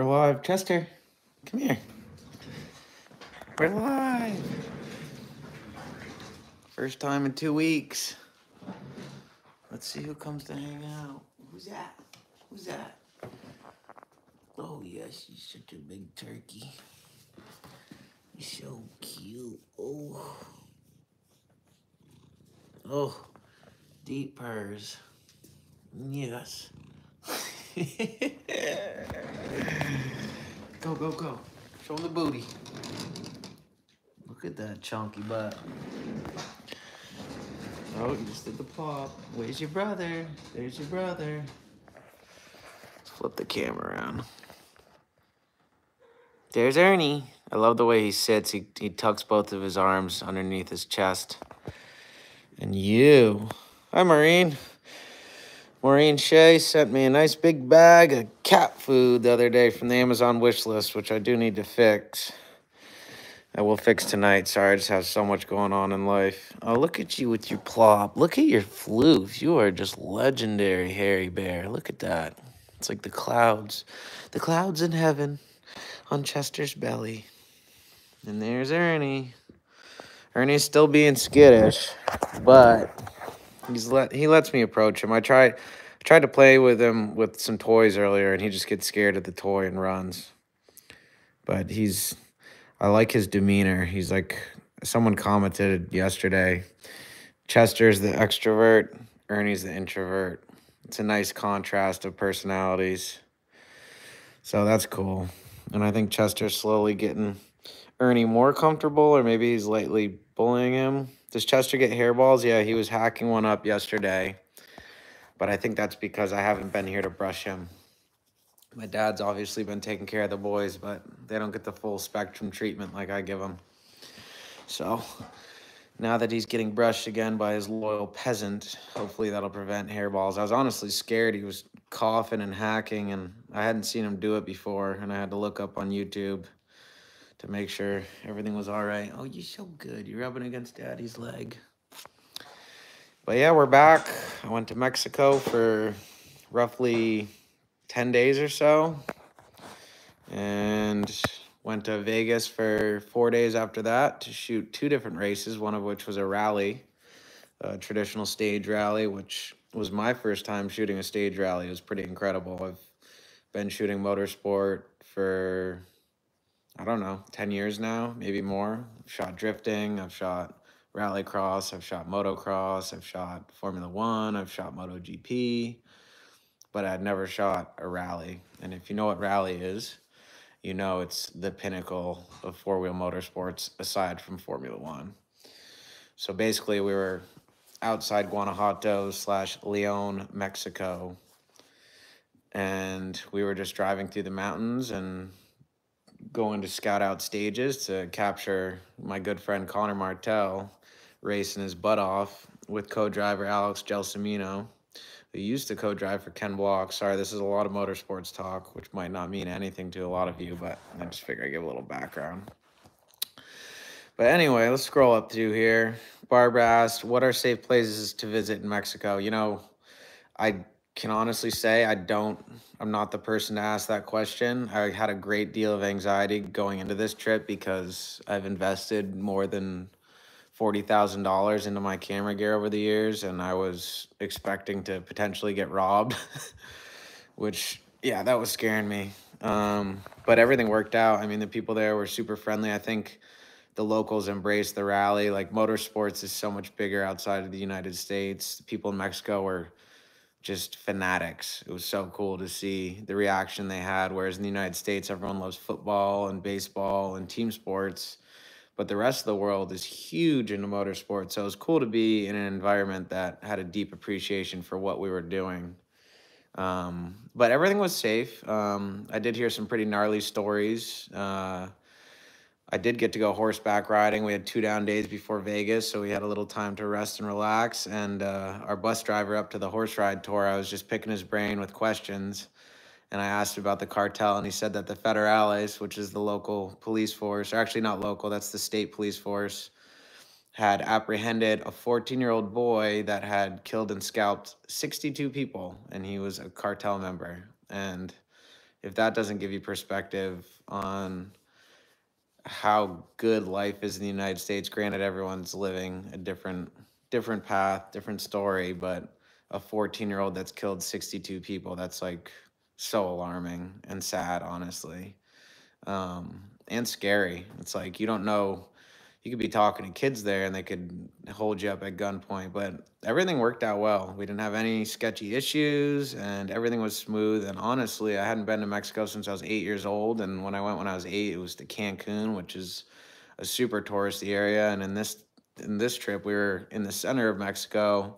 we're live. Chester, come here. We're live. First time in two weeks. Let's see who comes to hang out. Who's that? Who's that? Oh, yes, he's such a big turkey. He's so cute. Oh. Oh, deep purrs. Yes. go, go, go. Show him the booty. Look at that chunky butt. Oh, you just did the plop. Where's your brother? There's your brother. Let's flip the camera around. There's Ernie. I love the way he sits. He, he tucks both of his arms underneath his chest. And you. Hi, Maureen. Maureen Shea sent me a nice big bag of cat food the other day from the Amazon wish list, which I do need to fix. I will fix tonight. Sorry, I just have so much going on in life. Oh, look at you with your plop. Look at your floof. You are just legendary, hairy bear. Look at that. It's like the clouds. The clouds in heaven on Chester's belly. And there's Ernie. Ernie's still being skittish, but He's let he lets me approach him. I tried I tried to play with him with some toys earlier, and he just gets scared of the toy and runs. But he's I like his demeanor. He's like someone commented yesterday. Chester's the extrovert, Ernie's the introvert. It's a nice contrast of personalities. So that's cool. And I think Chester's slowly getting Ernie more comfortable, or maybe he's lightly bullying him. Does Chester get hairballs? Yeah, he was hacking one up yesterday. But I think that's because I haven't been here to brush him. My dad's obviously been taking care of the boys, but they don't get the full spectrum treatment like I give them. So now that he's getting brushed again by his loyal peasant, hopefully that'll prevent hairballs. I was honestly scared. He was coughing and hacking, and I hadn't seen him do it before, and I had to look up on YouTube to make sure everything was all right. Oh, you're so good. You're rubbing against daddy's leg. But yeah, we're back. I went to Mexico for roughly 10 days or so. And went to Vegas for four days after that to shoot two different races, one of which was a rally, a traditional stage rally, which was my first time shooting a stage rally. It was pretty incredible. I've been shooting motorsport for I don't know, 10 years now, maybe more. I've shot drifting, I've shot rallycross, I've shot motocross, I've shot Formula One, I've shot MotoGP, but I'd never shot a rally. And if you know what rally is, you know it's the pinnacle of four wheel motorsports aside from Formula One. So basically, we were outside Guanajuato slash Leon, Mexico, and we were just driving through the mountains and going to scout out stages to capture my good friend Connor Martell racing his butt off with co-driver Alex Gelsomino, who used to co-drive for Ken Block. Sorry, this is a lot of motorsports talk, which might not mean anything to a lot of you, but I just figure I give a little background. But anyway, let's scroll up through here. Barbara asked, what are safe places to visit in Mexico? You know, I can honestly say I don't, I'm not the person to ask that question. I had a great deal of anxiety going into this trip because I've invested more than $40,000 into my camera gear over the years and I was expecting to potentially get robbed, which, yeah, that was scaring me. Um, but everything worked out. I mean, the people there were super friendly. I think the locals embraced the rally. Like motorsports is so much bigger outside of the United States. The people in Mexico were just fanatics. It was so cool to see the reaction they had. Whereas in the United States, everyone loves football and baseball and team sports, but the rest of the world is huge into motorsports. So it was cool to be in an environment that had a deep appreciation for what we were doing. Um, but everything was safe. Um, I did hear some pretty gnarly stories. Uh, I did get to go horseback riding. We had two down days before Vegas, so we had a little time to rest and relax. And uh, our bus driver up to the horse ride tour, I was just picking his brain with questions. And I asked about the cartel, and he said that the Federales, which is the local police force, or actually not local, that's the state police force, had apprehended a 14 year old boy that had killed and scalped 62 people, and he was a cartel member. And if that doesn't give you perspective on how good life is in the United States, granted everyone's living a different different path, different story, but a 14 year old that's killed 62 people, that's like so alarming and sad, honestly. Um, and scary. It's like you don't know you could be talking to kids there and they could hold you up at gunpoint. But everything worked out well. We didn't have any sketchy issues and everything was smooth. And honestly, I hadn't been to Mexico since I was eight years old. And when I went when I was eight, it was to Cancun, which is a super touristy area. And in this in this trip, we were in the center of Mexico,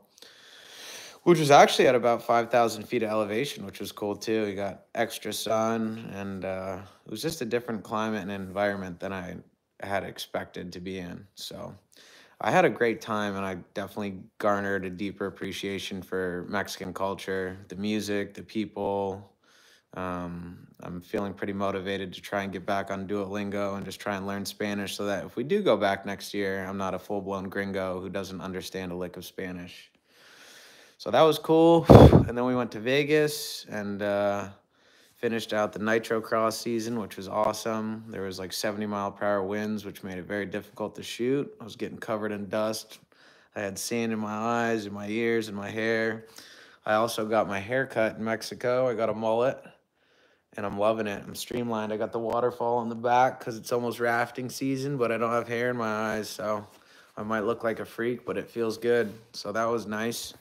which was actually at about 5,000 feet of elevation, which was cool too. We got extra sun and uh, it was just a different climate and environment than I had expected to be in. So I had a great time and I definitely garnered a deeper appreciation for Mexican culture, the music, the people. Um, I'm feeling pretty motivated to try and get back on Duolingo and just try and learn Spanish so that if we do go back next year, I'm not a full blown gringo who doesn't understand a lick of Spanish. So that was cool. And then we went to Vegas and uh, Finished out the Nitro Cross season, which was awesome. There was like 70 mile per hour winds, which made it very difficult to shoot. I was getting covered in dust. I had sand in my eyes, in my ears, in my hair. I also got my hair cut in Mexico. I got a mullet and I'm loving it. I'm streamlined. I got the waterfall in the back because it's almost rafting season, but I don't have hair in my eyes, so I might look like a freak, but it feels good. So that was nice.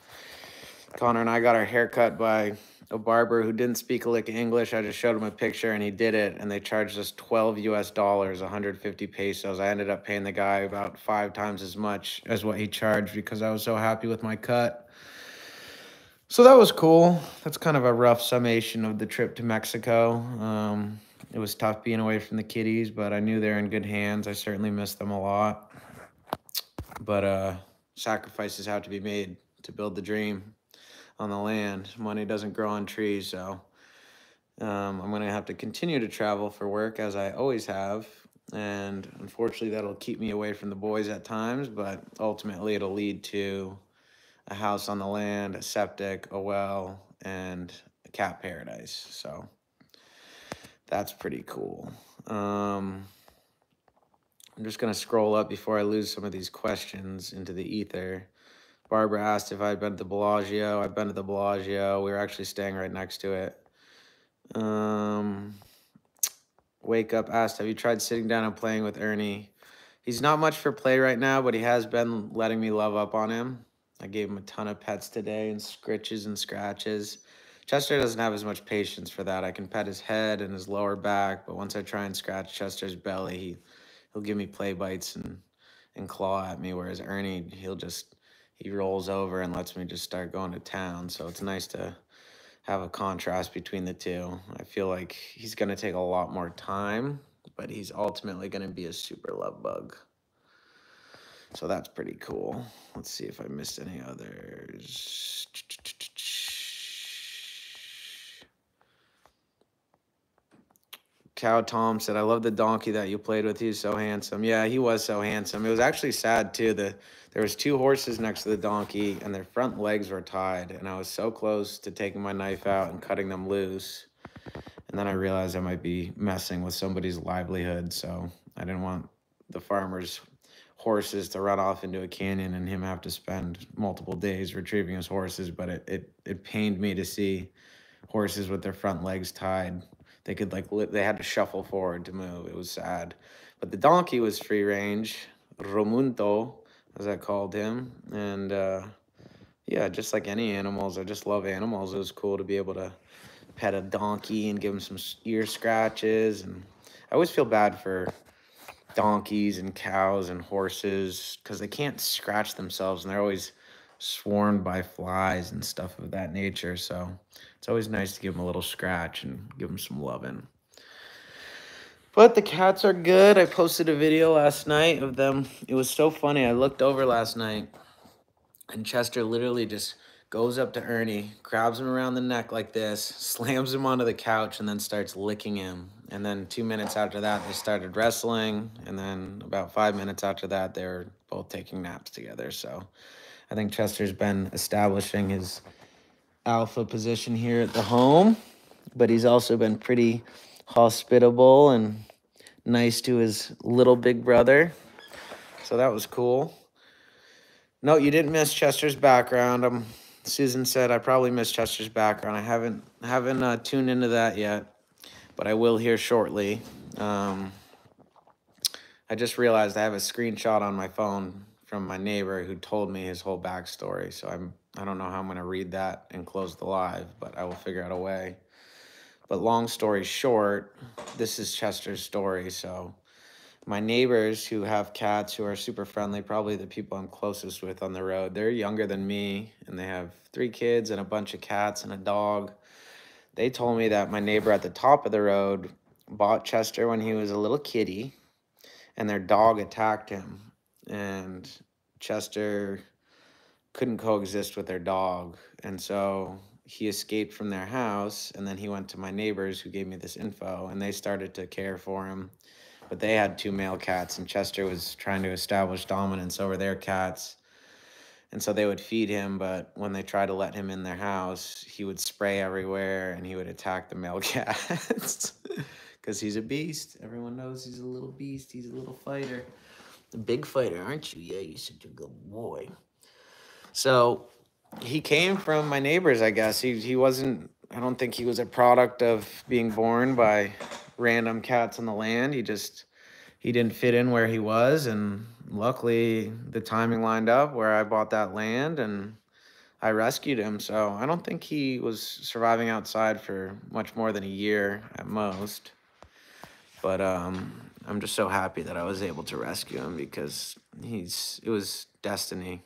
Connor and I got our hair cut by a barber who didn't speak a lick of English. I just showed him a picture and he did it, and they charged us 12 US dollars, 150 pesos. I ended up paying the guy about five times as much as what he charged because I was so happy with my cut. So that was cool. That's kind of a rough summation of the trip to Mexico. Um, it was tough being away from the kiddies, but I knew they're in good hands. I certainly missed them a lot. But uh, sacrifices have to be made to build the dream on the land. Money doesn't grow on trees, so um, I'm going to have to continue to travel for work as I always have. And unfortunately, that'll keep me away from the boys at times, but ultimately, it'll lead to a house on the land, a septic, a well, and a cat paradise. So that's pretty cool. Um, I'm just going to scroll up before I lose some of these questions into the ether. Barbara asked if I'd been to the Bellagio. I've been to the Bellagio. We were actually staying right next to it. Um, Wake Up asked, have you tried sitting down and playing with Ernie? He's not much for play right now, but he has been letting me love up on him. I gave him a ton of pets today and scritches and scratches. Chester doesn't have as much patience for that. I can pet his head and his lower back, but once I try and scratch Chester's belly, he, he'll give me play bites and, and claw at me, whereas Ernie, he'll just he rolls over and lets me just start going to town. So it's nice to have a contrast between the two. I feel like he's going to take a lot more time, but he's ultimately going to be a super love bug. So that's pretty cool. Let's see if I missed any others. Cow Tom said, I love the donkey that you played with. He's so handsome. Yeah, he was so handsome. It was actually sad too. The there was two horses next to the donkey and their front legs were tied. And I was so close to taking my knife out and cutting them loose. And then I realized I might be messing with somebody's livelihood. So I didn't want the farmer's horses to run off into a canyon and him have to spend multiple days retrieving his horses. But it, it, it pained me to see horses with their front legs tied they could like they had to shuffle forward to move. It was sad, but the donkey was free range. Romunto, as I called him, and uh, yeah, just like any animals, I just love animals. It was cool to be able to pet a donkey and give him some ear scratches, and I always feel bad for donkeys and cows and horses because they can't scratch themselves and they're always swarmed by flies and stuff of that nature. So it's always nice to give them a little scratch and give them some loving. But the cats are good. I posted a video last night of them. It was so funny. I looked over last night and Chester literally just goes up to Ernie, grabs him around the neck like this, slams him onto the couch, and then starts licking him. And then two minutes after that, they started wrestling. And then about five minutes after that, they were both taking naps together. So I think Chester's been establishing his alpha position here at the home. but he's also been pretty hospitable and nice to his little big brother. So that was cool. No, you didn't miss Chester's background. Um, Susan said I probably missed Chester's background. I haven't haven't uh, tuned into that yet, but I will here shortly. Um, I just realized I have a screenshot on my phone from my neighbor who told me his whole backstory. So I'm I don't know how I'm gonna read that and close the live, but I will figure out a way. But long story short, this is Chester's story. So my neighbors who have cats who are super friendly, probably the people I'm closest with on the road, they're younger than me and they have three kids and a bunch of cats and a dog. They told me that my neighbor at the top of the road bought Chester when he was a little kitty and their dog attacked him. And Chester couldn't coexist with their dog. And so he escaped from their house and then he went to my neighbors who gave me this info and they started to care for him but they had two male cats, and Chester was trying to establish dominance over their cats. And so they would feed him, but when they tried to let him in their house, he would spray everywhere and he would attack the male cats. Because he's a beast. Everyone knows he's a little beast. He's a little fighter. A big fighter, aren't you? Yeah, you're such a good boy. So he came from my neighbors, I guess. He, he wasn't, I don't think he was a product of being born by random cats on the land. He just he didn't fit in where he was, and luckily the timing lined up where I bought that land and I rescued him. So I don't think he was surviving outside for much more than a year at most. But um, I'm just so happy that I was able to rescue him because he's it was destiny.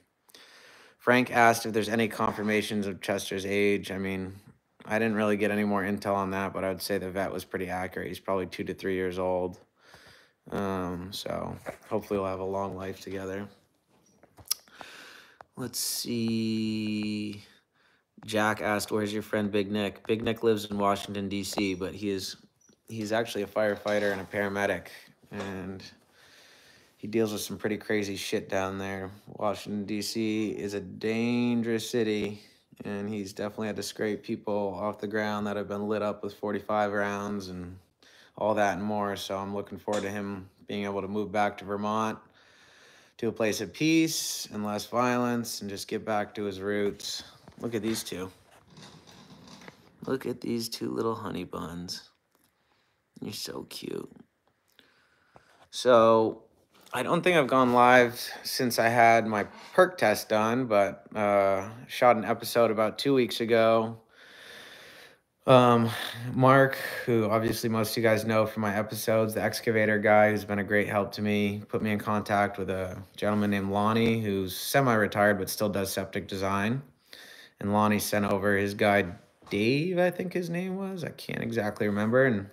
Frank asked if there's any confirmations of Chester's age. I mean, I didn't really get any more intel on that, but I would say the vet was pretty accurate. He's probably two to three years old. Um, so hopefully we'll have a long life together. Let's see. Jack asked, "Where's your friend Big Nick?" Big Nick lives in Washington D.C., but he is he's actually a firefighter and a paramedic, and he deals with some pretty crazy shit down there. Washington D.C. is a dangerous city and he's definitely had to scrape people off the ground that have been lit up with 45 rounds and all that and more. So I'm looking forward to him being able to move back to Vermont to a place of peace and less violence and just get back to his roots. Look at these two. Look at these two little honey buns. You're so cute. So I don't think I've gone live since I had my perc test done, but uh, shot an episode about two weeks ago. Um, Mark, who obviously most of you guys know from my episodes, the excavator guy who's been a great help to me, put me in contact with a gentleman named Lonnie who's semi-retired but still does septic design. And Lonnie sent over his guy Dave, I think his name was. I can't exactly remember. And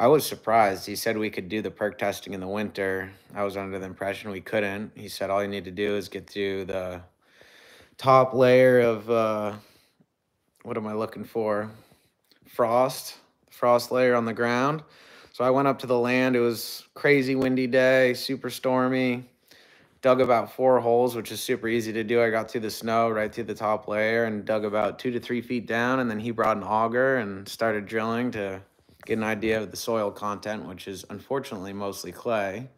I was surprised. He said we could do the perc testing in the winter. I was under the impression we couldn't. He said all you need to do is get to the top layer of uh, what am I looking for? Frost, frost layer on the ground. So I went up to the land. It was crazy windy day, super stormy. Dug about four holes, which is super easy to do. I got through the snow right through the top layer and dug about two to three feet down. And then he brought an auger and started drilling to get an idea of the soil content, which is unfortunately mostly clay.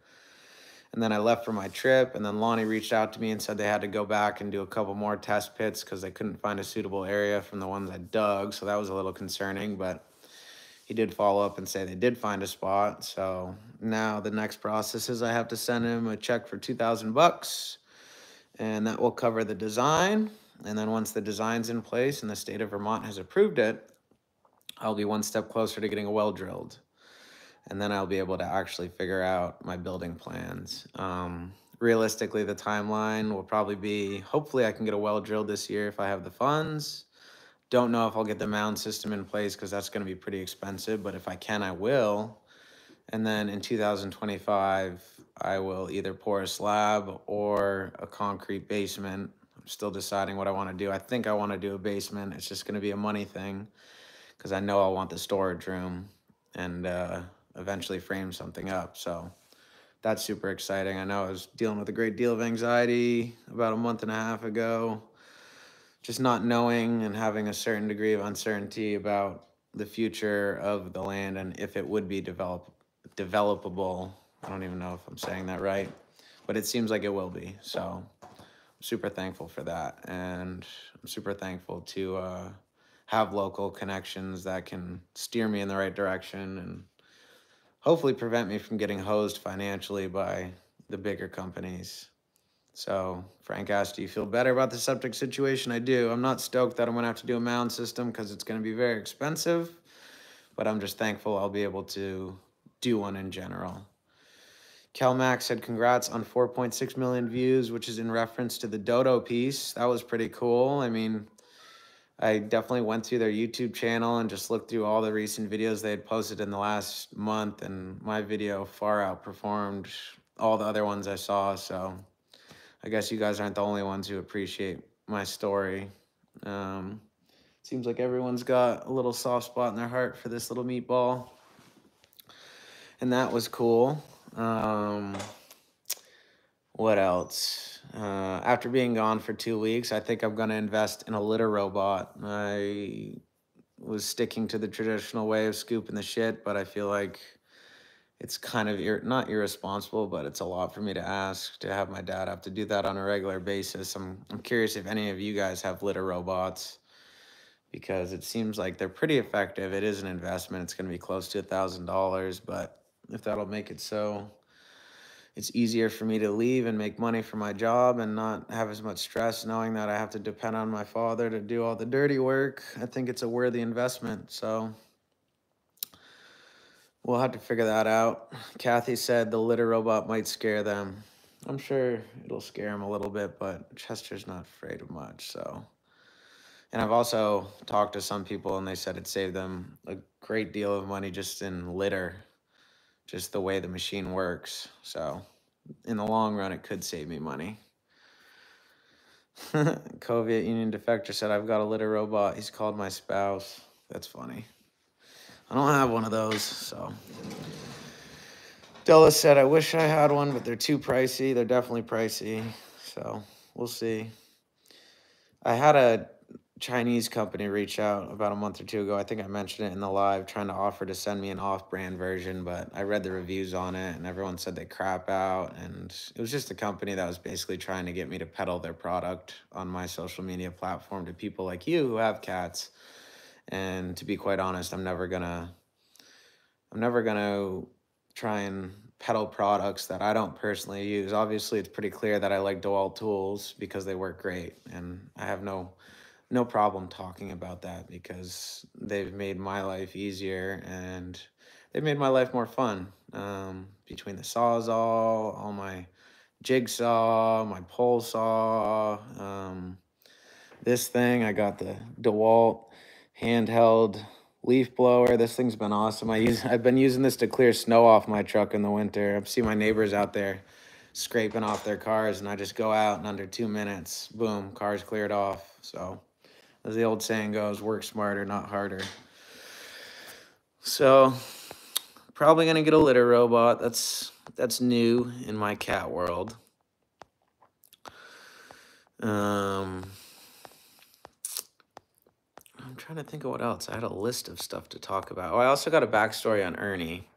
And then I left for my trip, and then Lonnie reached out to me and said they had to go back and do a couple more test pits because they couldn't find a suitable area from the ones I dug. So that was a little concerning, but he did follow up and say they did find a spot. So now the next process is I have to send him a check for 2000 bucks, and that will cover the design. And then once the design's in place and the state of Vermont has approved it, I'll be one step closer to getting a well drilled. And then I'll be able to actually figure out my building plans. Um, realistically, the timeline will probably be hopefully I can get a well drilled this year if I have the funds. Don't know if I'll get the mound system in place because that's going to be pretty expensive, but if I can, I will. And then in 2025, I will either pour a slab or a concrete basement. I'm still deciding what I want to do. I think I want to do a basement. It's just going to be a money thing because I know I'll want the storage room and uh, eventually frame something up. So that's super exciting. I know I was dealing with a great deal of anxiety about a month and a half ago, just not knowing and having a certain degree of uncertainty about the future of the land and if it would be develop developable. I don't even know if I'm saying that right, but it seems like it will be. So I'm super thankful for that, and I'm super thankful to uh, have local connections that can steer me in the right direction and hopefully prevent me from getting hosed financially by the bigger companies. So Frank asked, do you feel better about the septic situation? I do. I'm not stoked that I'm gonna have to do a mound system because it's gonna be very expensive, but I'm just thankful I'll be able to do one in general. Kel Max said, congrats on 4.6 million views, which is in reference to the Dodo piece. That was pretty cool. I mean, I definitely went through their YouTube channel and just looked through all the recent videos they had posted in the last month, and my video far outperformed all the other ones I saw. So I guess you guys aren't the only ones who appreciate my story. Um, seems like everyone's got a little soft spot in their heart for this little meatball. And that was cool. Um, what else? Uh, after being gone for two weeks, I think I'm going to invest in a litter robot. I was sticking to the traditional way of scooping the shit, but I feel like it's kind of ir- not irresponsible, but it's a lot for me to ask to have my dad have to do that on a regular basis. I'm I'm curious if any of you guys have litter robots because it seems like they're pretty effective. It is an investment. It's going to be close to a thousand dollars, but if that'll make it so it's easier for me to leave and make money for my job and not have as much stress knowing that I have to depend on my father to do all the dirty work, I think it's a worthy investment. So We'll have to figure that out. Kathy said the litter robot might scare them. I'm sure it'll scare him a little bit, but Chester's not afraid of much, so. And I've also talked to some people and they said it saved them a great deal of money just in litter, just the way the machine works. So in the long run, it could save me money. Coviet Union Defector said, I've got a litter robot. He's called my spouse. That's funny. I don't have one of those, so. Della said, I wish I had one, but they're too pricey. They're definitely pricey, so we'll see. I had a Chinese company reach out about a month or two ago. I think I mentioned it in the live, trying to offer to send me an off-brand version, but I read the reviews on it, and everyone said they crap out, and it was just a company that was basically trying to get me to peddle their product on my social media platform to people like you who have cats and to be quite honest, I'm never gonna I'm never gonna try and peddle products that I don't personally use. Obviously, it's pretty clear that I like DeWalt tools because they work great, and I have no no problem talking about that because they've made my life easier and they've made my life more fun. Um, between the sawzall, all my jigsaw, my pole saw, um, this thing, I got the DeWalt handheld leaf blower. This thing's been awesome. I use I've been using this to clear snow off my truck in the winter. I've seen my neighbors out there scraping off their cars and I just go out in under two minutes, boom, car's cleared off. So as the old saying goes, work smarter, not harder. So probably gonna get a litter robot. That's that's new in my cat world. Um I'm trying to think of what else. I had a list of stuff to talk about. Oh, I also got a backstory on Ernie.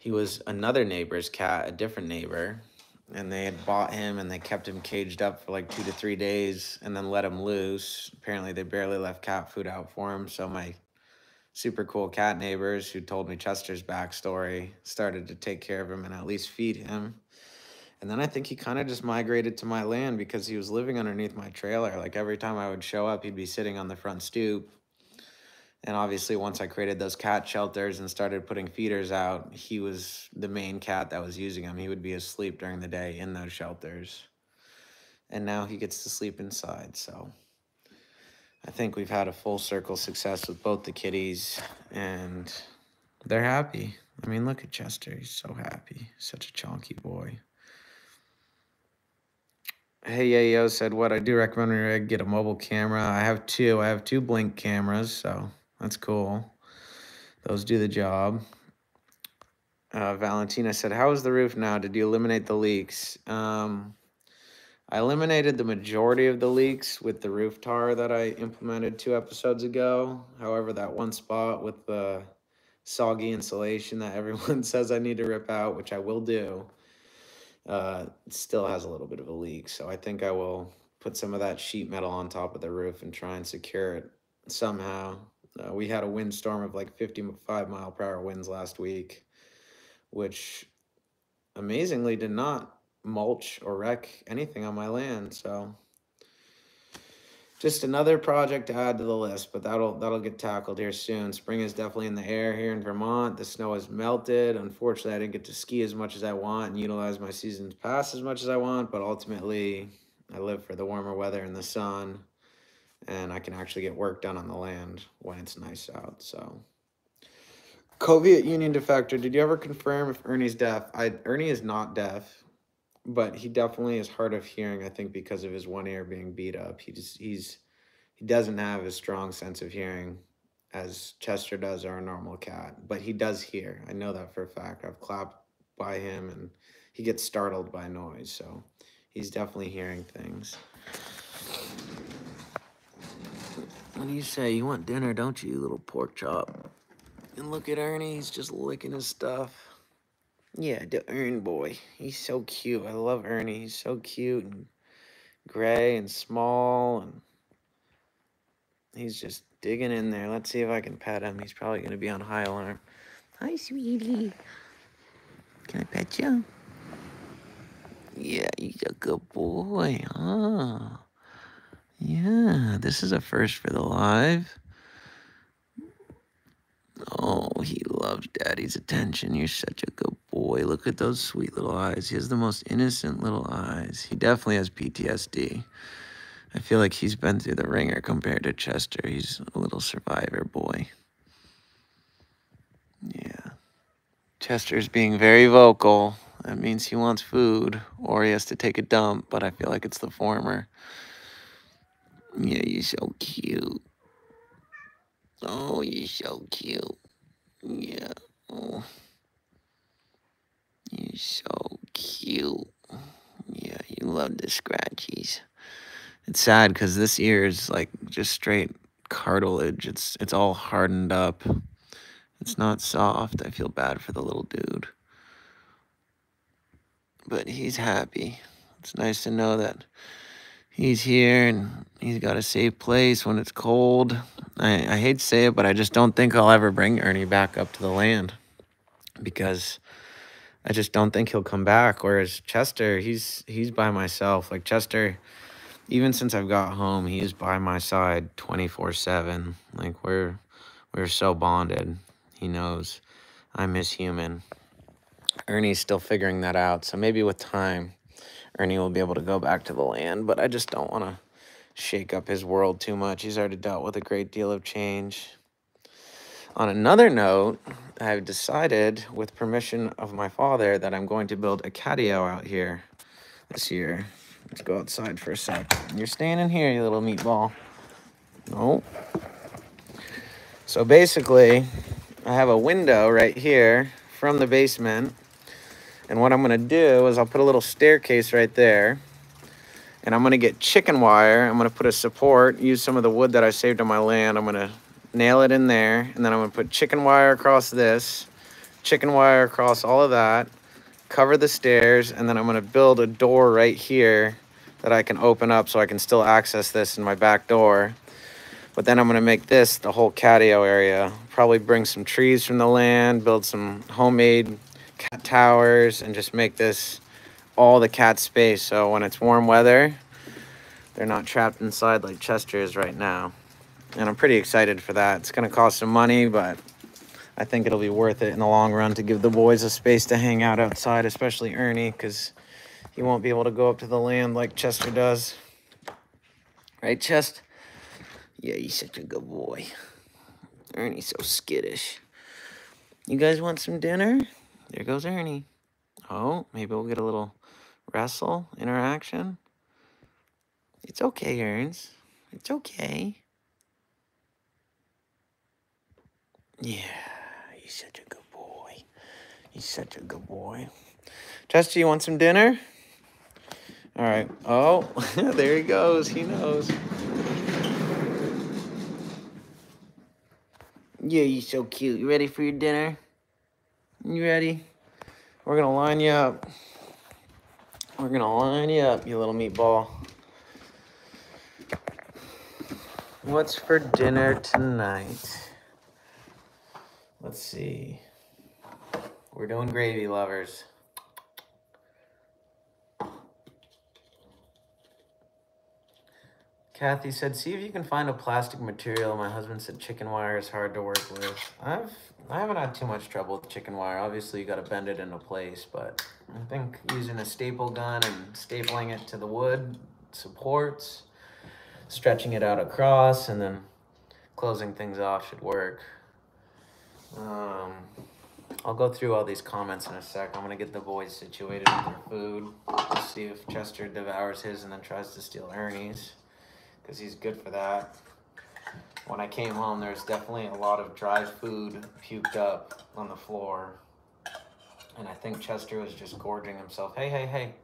He was another neighbor's cat, a different neighbor, and they had bought him and they kept him caged up for like two to three days and then let him loose. Apparently, they barely left cat food out for him. So, my super cool cat neighbors who told me Chester's backstory started to take care of him and at least feed him. And then I think he kind of just migrated to my land because he was living underneath my trailer. Like every time I would show up, he'd be sitting on the front stoop. And obviously, once I created those cat shelters and started putting feeders out, he was the main cat that was using them. He would be asleep during the day in those shelters. And now he gets to sleep inside. So I think we've had a full circle success with both the kitties, and they're happy. I mean, look at Chester. He's so happy. Such a chonky boy. Hey Yayo said what I do recommend you get a mobile camera. I have two. I have two blink cameras, so that's cool. Those do the job. Uh, Valentina said, "How is the roof now? Did you eliminate the leaks?" Um, I eliminated the majority of the leaks with the roof tar that I implemented two episodes ago. However, that one spot with the soggy insulation that everyone says I need to rip out, which I will do, uh, still has a little bit of a leak. So I think I will put some of that sheet metal on top of the roof and try and secure it somehow. Uh, we had a windstorm of like 55 mile per hour winds last week, which amazingly did not mulch or wreck anything on my land. So just another project to add to the list, but that'll that'll get tackled here soon. Spring is definitely in the air here in Vermont. The snow has melted. Unfortunately, I didn't get to ski as much as I want and utilize my season's pass as much as I want, but ultimately I live for the warmer weather and the sun and I can actually get work done on the land when it's nice out. So Coviet Union defector, did you ever confirm if Ernie's deaf? I Ernie is not deaf but he definitely is hard of hearing. I think because of his one ear being beat up, he just he's he doesn't have a strong sense of hearing as Chester does or a normal cat, but he does hear. I know that for a fact. I've clapped by him and he gets startled by noise, so he's definitely hearing things. What do you say? You want dinner, don't you, little pork chop? And look at Ernie, he's just licking his stuff. Yeah, the Ern boy. He's so cute. I love Ernie. He's so cute and gray and small and he's just digging in there. Let's see if I can pet him. He's probably going to be on high alarm. Hi, sweetie. Can I pet you? Yeah, he's a good boy, huh? Yeah, this is a first for the live. Oh, he loves daddy's attention. You're such a good boy. Look at those sweet little eyes. He has the most innocent little eyes. He definitely has PTSD. I feel like he's been through the ringer compared to Chester. He's a little survivor boy. Yeah. Chester's being very vocal. That means he wants food or he has to take a dump, but I feel like it's the former. Yeah, you're so cute. Oh, you're so cute. Yeah. Oh. You're so cute. Yeah, you love the scratchies. It's sad because this ear is like just straight cartilage. It's it's all hardened up. It's not soft. I feel bad for the little dude. But he's happy. It's nice to know that he's here and he's got a safe place when it's cold. I, I hate to say it, but I just don't think I'll ever bring Ernie back up to the land because I just don't think he'll come back. Whereas Chester, he's he's by myself. Like Chester, even since I've got home, he is by my side 24-7. Like we're we're so bonded. He knows I'm his human. Ernie's still figuring that out. So maybe with time, Ernie will be able to go back to the land, but I just don't want to shake up his world too much. He's already dealt with a great deal of change. On another note, I've decided, with permission of my father, that I'm going to build a catio out here this year. Let's go outside for a sec. You're staying in here, you little meatball. Nope. So basically, I have a window right here from the basement and what I'm gonna do is I'll put a little staircase right there and I'm gonna get chicken wire. I'm gonna put a support, use some of the wood that I saved on my land. I'm gonna nail it in there and then I'm gonna put chicken wire across this, chicken wire across all of that, cover the stairs, and then I'm gonna build a door right here that I can open up so I can still access this in my back door. But then I'm gonna make this the whole catio area. Probably bring some trees from the land, build some homemade towers and just make this all the cat space. So when it's warm weather, they're not trapped inside like Chester is right now. And I'm pretty excited for that. It's gonna cost some money, but I think it'll be worth it in the long run to give the boys a space to hang out outside, especially Ernie, because he won't be able to go up to the land like Chester does. Right, Chest? Yeah, he's such a good boy. Ernie's so skittish. You guys want some dinner? There goes Ernie. Oh, maybe we'll get a little wrestle interaction. It's okay, Erns. It's okay. Yeah, he's such a good boy. He's such a good boy. Chester, you want some dinner? All right. Oh, there he goes. He knows. Yeah, you're so cute. You ready for your dinner? You ready? We're gonna line you up. We're gonna line you up, you little meatball. What's for dinner tonight? Let's see. We're doing gravy lovers. Kathy said, "See if you can find a plastic material." My husband said, "Chicken wire is hard to work with." I've I haven't had too much trouble with chicken wire. Obviously, you got to bend it into place, but I think using a staple gun and stapling it to the wood supports, stretching it out across, and then closing things off should work. Um, I'll go through all these comments in a sec. I'm gonna get the boys situated with their food. See if Chester devours his and then tries to steal Ernie's because he's good for that. When I came home, there was definitely a lot of dry food puked up on the floor. And I think Chester was just gorging himself. Hey, hey, hey.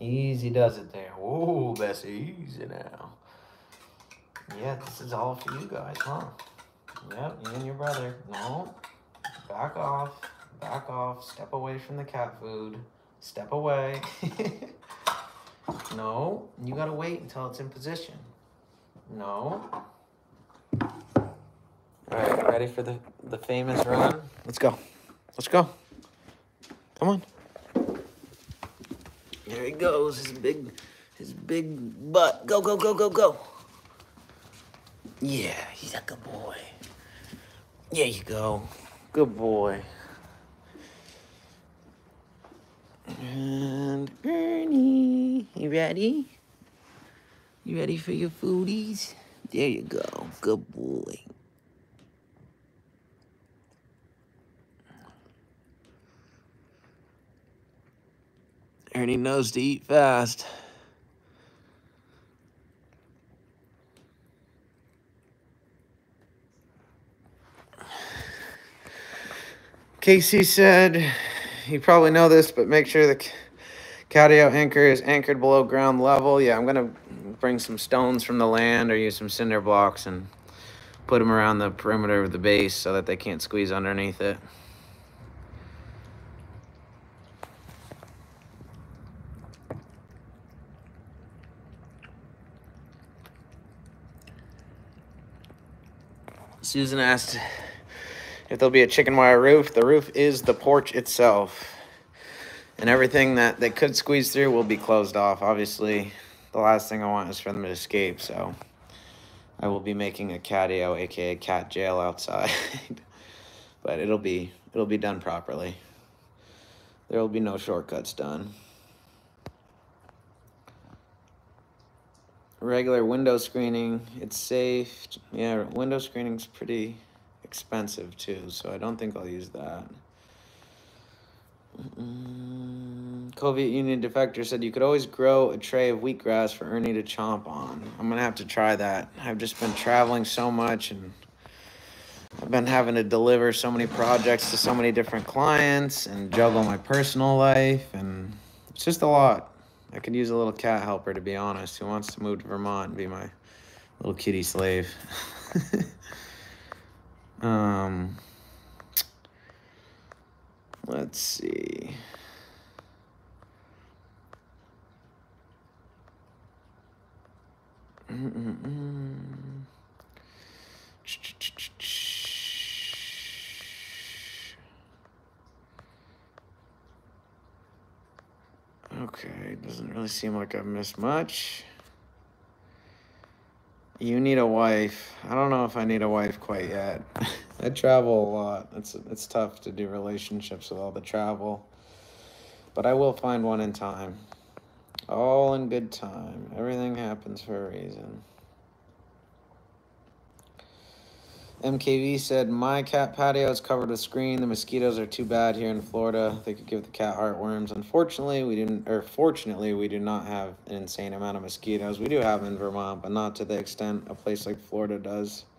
Easy does it there. Whoa, that's easy now. Yeah, this is all for you guys, huh? Yep, you and your brother. No, back off, back off, step away from the cat food. Step away. No, you gotta wait until it's in position. No. All right, ready for the, the famous run? Let's go. Let's go. Come on. There he goes, his big, his big butt. Go, go, go, go, go. Yeah, he's a good boy. There you go. Good boy. And Ernie, you ready? You ready for your foodies? There you go. Good boy. Ernie knows to eat fast. Casey said you probably know this, but make sure the catio anchor is anchored below ground level. Yeah, I'm going to bring some stones from the land or use some cinder blocks and put them around the perimeter of the base so that they can't squeeze underneath it. Susan asked if there'll be a chicken wire roof. The roof is the porch itself. And everything that they could squeeze through will be closed off. Obviously, the last thing I want is for them to escape, so I will be making a catio, aka cat jail outside. but it'll be it'll be done properly. There will be no shortcuts done. Regular window screening, it's safe. Yeah, window screening's pretty expensive too, so I don't think I'll use that. Mm, Union Defector said you could always grow a tray of wheatgrass for Ernie to chomp on. I'm gonna have to try that. I've just been traveling so much and I've been having to deliver so many projects to so many different clients and juggle my personal life and it's just a lot. I could use a little cat helper to be honest, who wants to move to Vermont and be my little kitty slave. Um, let's see. Okay, doesn't really seem like I've missed much. You need a wife. I don't know if I need a wife quite yet. I travel a lot. It's it's tough to do relationships with all the travel. But I will find one in time. All in good time. Everything happens for a reason. MKV said, My cat patio is covered with screen. The mosquitoes are too bad here in Florida. They could give the cat heartworms. Unfortunately, we didn't, or fortunately, we do not have an insane amount of mosquitoes. We do have in Vermont, but not to the extent a place like Florida does. Mm -mm -mm.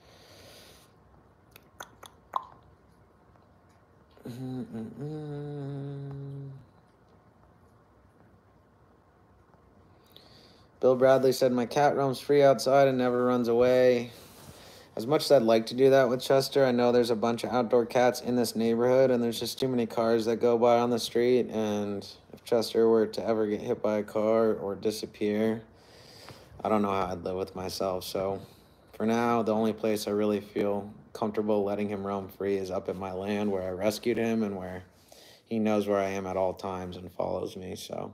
Bill Bradley said, My cat roams free outside and never runs away. As much as I'd like to do that with Chester, I know there's a bunch of outdoor cats in this neighborhood and there's just too many cars that go by on the street. And if Chester were to ever get hit by a car or disappear, I don't know how I'd live with myself. So for now, the only place I really feel comfortable letting him roam free is up at my land where I rescued him and where he knows where I am at all times and follows me. So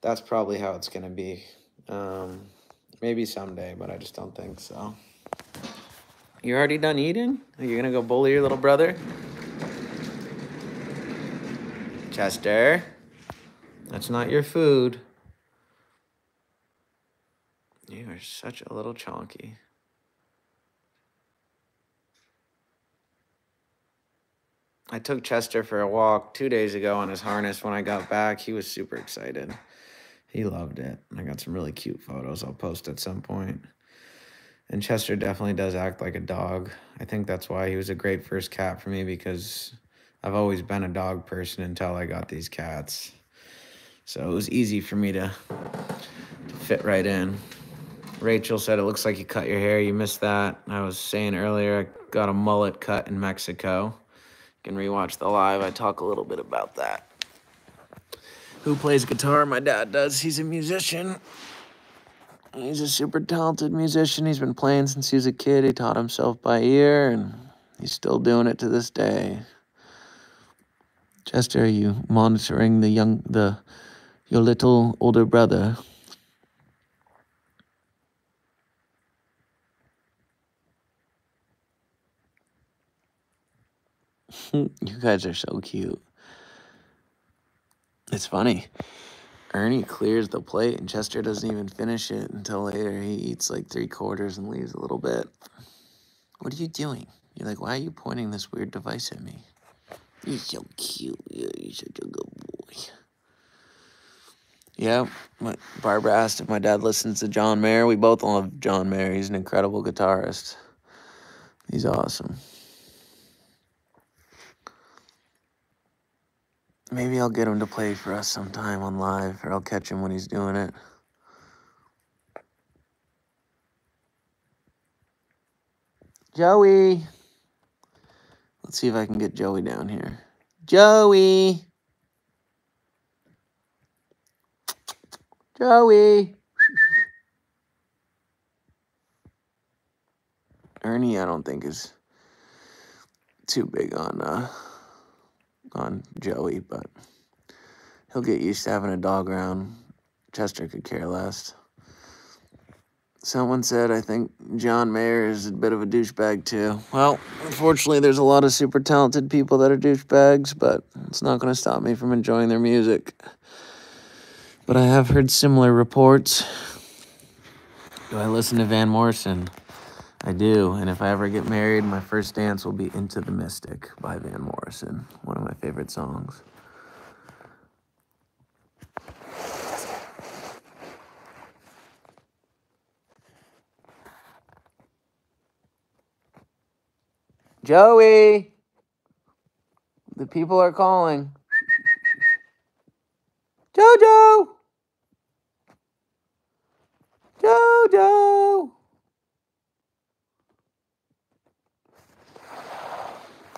that's probably how it's going to be. Um, maybe someday, but I just don't think so. You already done eating? Are you going to go bully your little brother? Chester, that's not your food. You are such a little chonky. I took Chester for a walk two days ago on his harness. When I got back, he was super excited. He loved it. I got some really cute photos I'll post at some point. And Chester definitely does act like a dog. I think that's why he was a great first cat for me because I've always been a dog person until I got these cats. So it was easy for me to, to fit right in. Rachel said, it looks like you cut your hair. You missed that. I was saying earlier, I got a mullet cut in Mexico can rewatch the live. I talk a little bit about that. Who plays guitar? My dad does. He's a musician. He's a super talented musician. He's been playing since he was a kid. He taught himself by ear, and he's still doing it to this day. Chester, are you monitoring the young the your little older brother? you guys are so cute. It's funny. Ernie clears the plate and Chester doesn't even finish it until later. He eats like three quarters and leaves a little bit. What are you doing? You're like, why are you pointing this weird device at me? You're so cute. You're such a good boy. Yeah, my, Barbara asked if my dad listens to John Mayer. We both love John Mayer. He's an incredible guitarist. He's awesome. Maybe I'll get him to play for us sometime on live, or I'll catch him when he's doing it. Joey! Let's see if I can get Joey down here. Joey! Joey! Ernie, I don't think is too big on uh, on Joey, but he'll get used to having a dog around. Chester could care less. Someone said, I think John Mayer is a bit of a douchebag too. Well, unfortunately, there's a lot of super talented people that are douchebags, but it's not going to stop me from enjoying their music. But I have heard similar reports. Do I listen to Van Morrison? I do, and if I ever get married, my first dance will be Into the Mystic by Van Morrison, one of my favorite songs. Joey! The people are calling. Jojo! Jojo!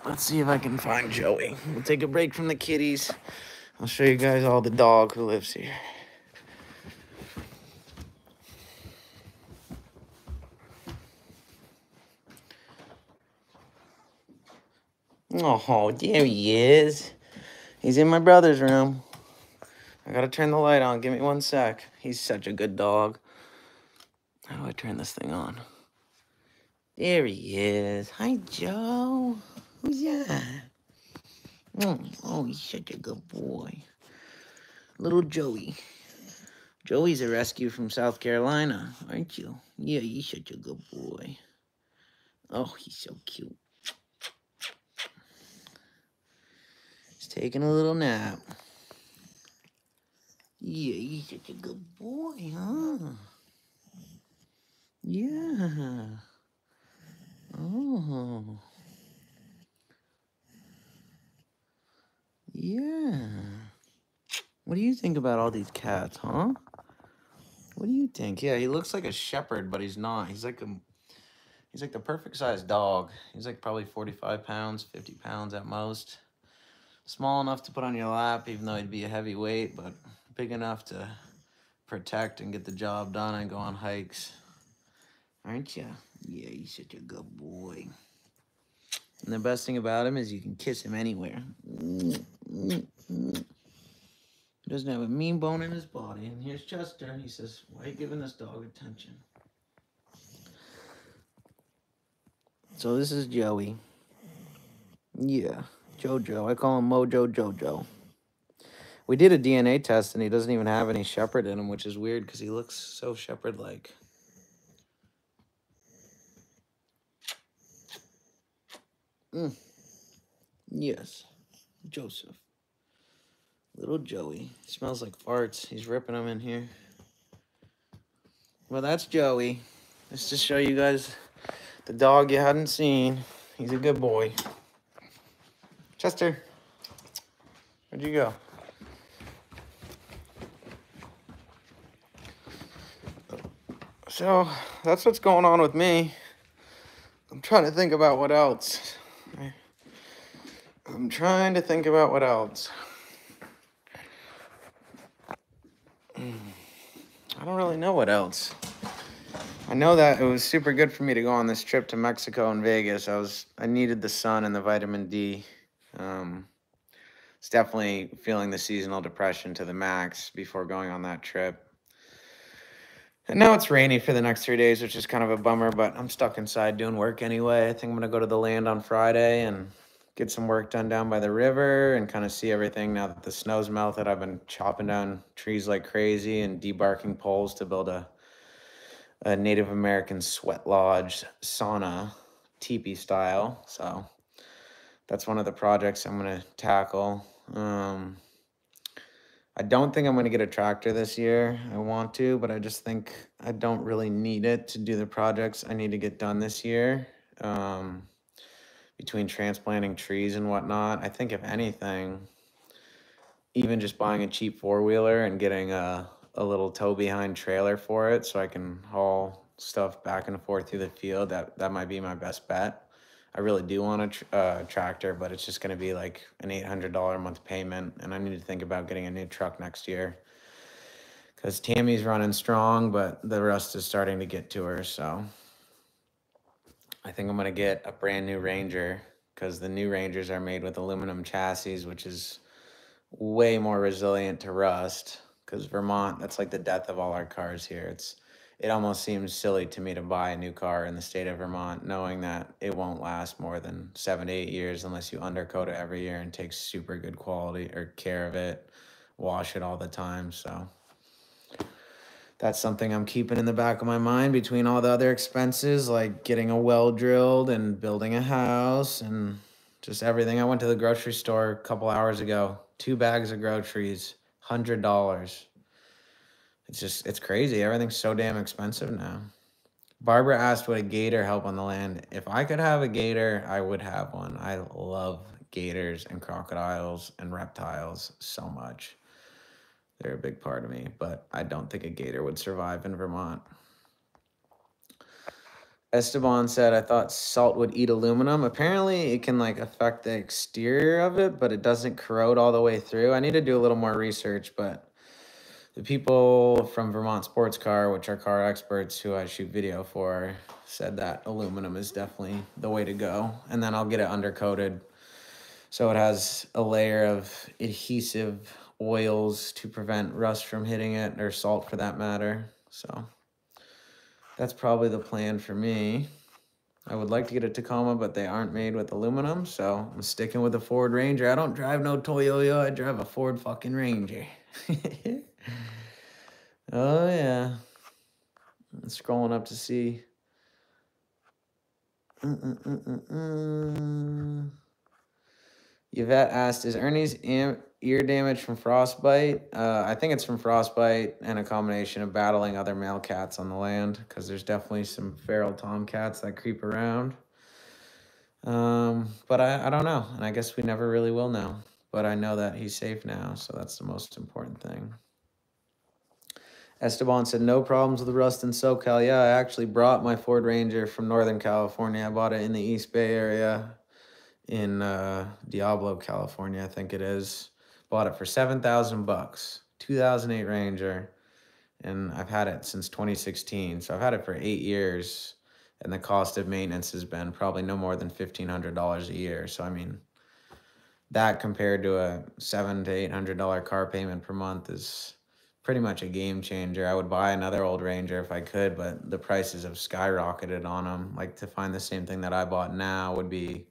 Let's see if I can find Joey. We'll take a break from the kitties. I'll show you guys all the dog who lives here. Oh, there he is. He's in my brother's room. I gotta turn the light on. Give me one sec. He's such a good dog. How do I turn this thing on? There he is. Hi, Joe. That? Oh, mm, oh, he's such a good boy. Little Joey. Joey's a rescue from South Carolina, aren't you? Yeah, he's such a good boy. Oh, he's so cute. He's taking a little nap. Yeah, he's such a good boy, huh? Yeah. Oh. Yeah. What do you think about all these cats, huh? What do you think? Yeah, he looks like a shepherd, but he's not. He's like a he's like the perfect size dog. He's like probably 45 pounds, 50 pounds at most. Small enough to put on your lap, even though he'd be a heavy weight, but big enough to protect and get the job done and go on hikes. Aren't you? Yeah, he's such a good boy. And the best thing about him is you can kiss him anywhere. He doesn't have a mean bone in his body. And here's Chester. He says, Why are you giving this dog attention? So this is Joey. Yeah, Jojo. I call him Mojo Jojo. We did a DNA test and he doesn't even have any shepherd in him, which is weird because he looks so shepherd Mm. Yes, Joseph. Little Joey. Smells like farts. He's ripping them in here. Well, that's Joey. Let's just to show you guys the dog you hadn't seen. He's a good boy. Chester, where'd you go? So that's what's going on with me. I'm trying to think about what else. I'm trying to think about what else. I don't really know what else. I know that it was super good for me to go on this trip to Mexico and Vegas. I was I needed the sun and the vitamin D. Um, it's definitely feeling the seasonal depression to the max before going on that trip. And now it's rainy for the next three days, which is kind of a bummer, but I'm stuck inside doing work anyway. I think I'm going to go to the land on Friday and get some work done down by the river and kind of see everything now that the snow's melted. I've been chopping down trees like crazy and debarking poles to build a, a Native American sweat lodge sauna, teepee style. So that's one of the projects I'm going to tackle. Um, I don't think I'm going to get a tractor this year. I want to, but I just think I don't really need it to do the projects I need to get done this year. Um, between transplanting trees and whatnot, I think if anything, even just buying a cheap four wheeler and getting a, a little tow behind trailer for it so I can haul stuff back and forth through the field, that, that might be my best bet. I really do want a tr- uh, tractor, but it's just going to be like an $800 a month payment. And I need to think about getting a new truck next year because Tammy's running strong, but the rust is starting to get to her. So I think I'm going to get a brand new Ranger because the new Rangers are made with aluminum chassis, which is way more resilient to rust because Vermont, that's like the death of all our cars here. It's it almost seems silly to me to buy a new car in the state of Vermont, knowing that it won't last more than seven to eight years unless you undercoat it every year and take super good quality or care of it, wash it all the time. So that's something I'm keeping in the back of my mind between all the other expenses, like getting a well drilled and building a house and just everything. I went to the grocery store a couple hours ago, two bags of groceries, hundred dollars it's just it's crazy. Everything's so damn expensive now. Barbara asked would a gator help on the land. If I could have a gator, I would have one. I love gators and crocodiles and reptiles so much. They're a big part of me, but I don't think a gator would survive in Vermont. Esteban said, I thought salt would eat aluminum. Apparently, it can like affect the exterior of it, but it doesn't corrode all the way through. I need to do a little more research, but the people from Vermont Sports Car, which are car experts who I shoot video for, said that aluminum is definitely the way to go. And then I'll get it undercoated so it has a layer of adhesive oils to prevent rust from hitting it or salt for that matter. So that's probably the plan for me. I would like to get a Tacoma, but they aren't made with aluminum, so I'm sticking with a Ford Ranger. I don't drive no Toyota, I drive a Ford fucking Ranger. oh yeah. I'm scrolling up to see. Mm-mm-mm-mm-mm. Yvette asked, "Is Ernie's am- ear damage from frostbite?" Uh, I think it's from frostbite and a combination of battling other male cats on the land, because there's definitely some feral tomcats that creep around. Um, but I, I don't know, and I guess we never really will know but I know that he's safe now, so that's the most important thing. Esteban said no problems with rust in SoCal. Yeah, I actually brought my Ford Ranger from Northern California. I bought it in the East Bay area in uh, Diablo, California, I think it is. Bought it for 7,000 bucks. 2008 Ranger and I've had it since 2016. So I've had it for 8 years and the cost of maintenance has been probably no more than $1500 a year. So I mean that compared to a 7 to 800 dollar car payment per month is pretty much a game changer. I would buy another old Ranger if I could, but the prices have skyrocketed on them. Like to find the same thing that I bought now would be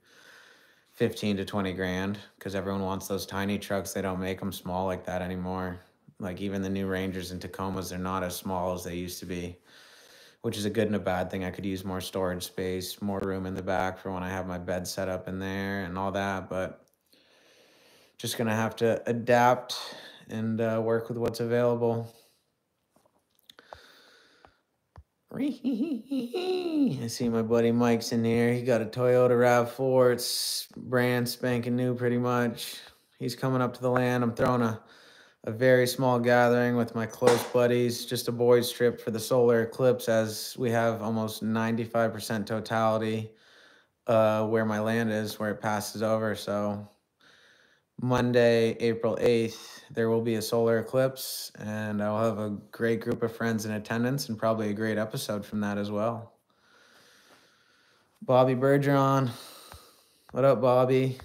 15 to 20 grand because everyone wants those tiny trucks. They don't make them small like that anymore. Like even the new Rangers and Tacomas, they're not as small as they used to be, which is a good and a bad thing. I could use more storage space, more room in the back for when I have my bed set up in there and all that. But just gonna have to adapt and uh, work with what's available. I see my buddy Mike's in here. He got a Toyota RAV4. It's brand spanking new pretty much. He's coming up to the land. I'm throwing a, a very small gathering with my close buddies, just a boys trip for the solar eclipse as we have almost 95% totality uh, where my land is, where it passes over. So Monday, April 8th, there will be a solar eclipse, and I'll have a great group of friends in attendance and probably a great episode from that as well. Bobby Bergeron. What up, Bobby?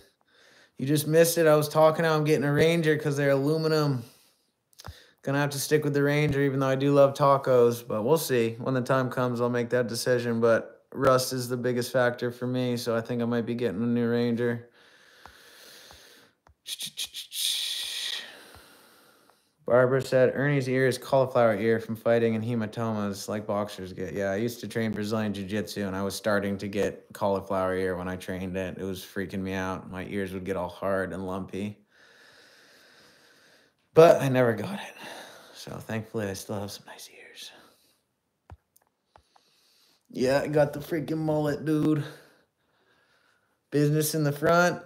You just missed it. I was talking how I'm getting a Ranger because they're aluminum. Gonna have to stick with the Ranger, even though I do love tacos, but we'll see. When the time comes, I'll make that decision. But rust is the biggest factor for me, so I think I might be getting a new Ranger. Barbara said Ernie's ear is cauliflower ear from fighting and hematomas like boxers get. Yeah, I used to train Brazilian Jiu Jitsu and I was starting to get cauliflower ear when I trained it. It was freaking me out. My ears would get all hard and lumpy. But I never got it. So thankfully, I still have some nice ears. Yeah, I got the freaking mullet, dude. Business in the front.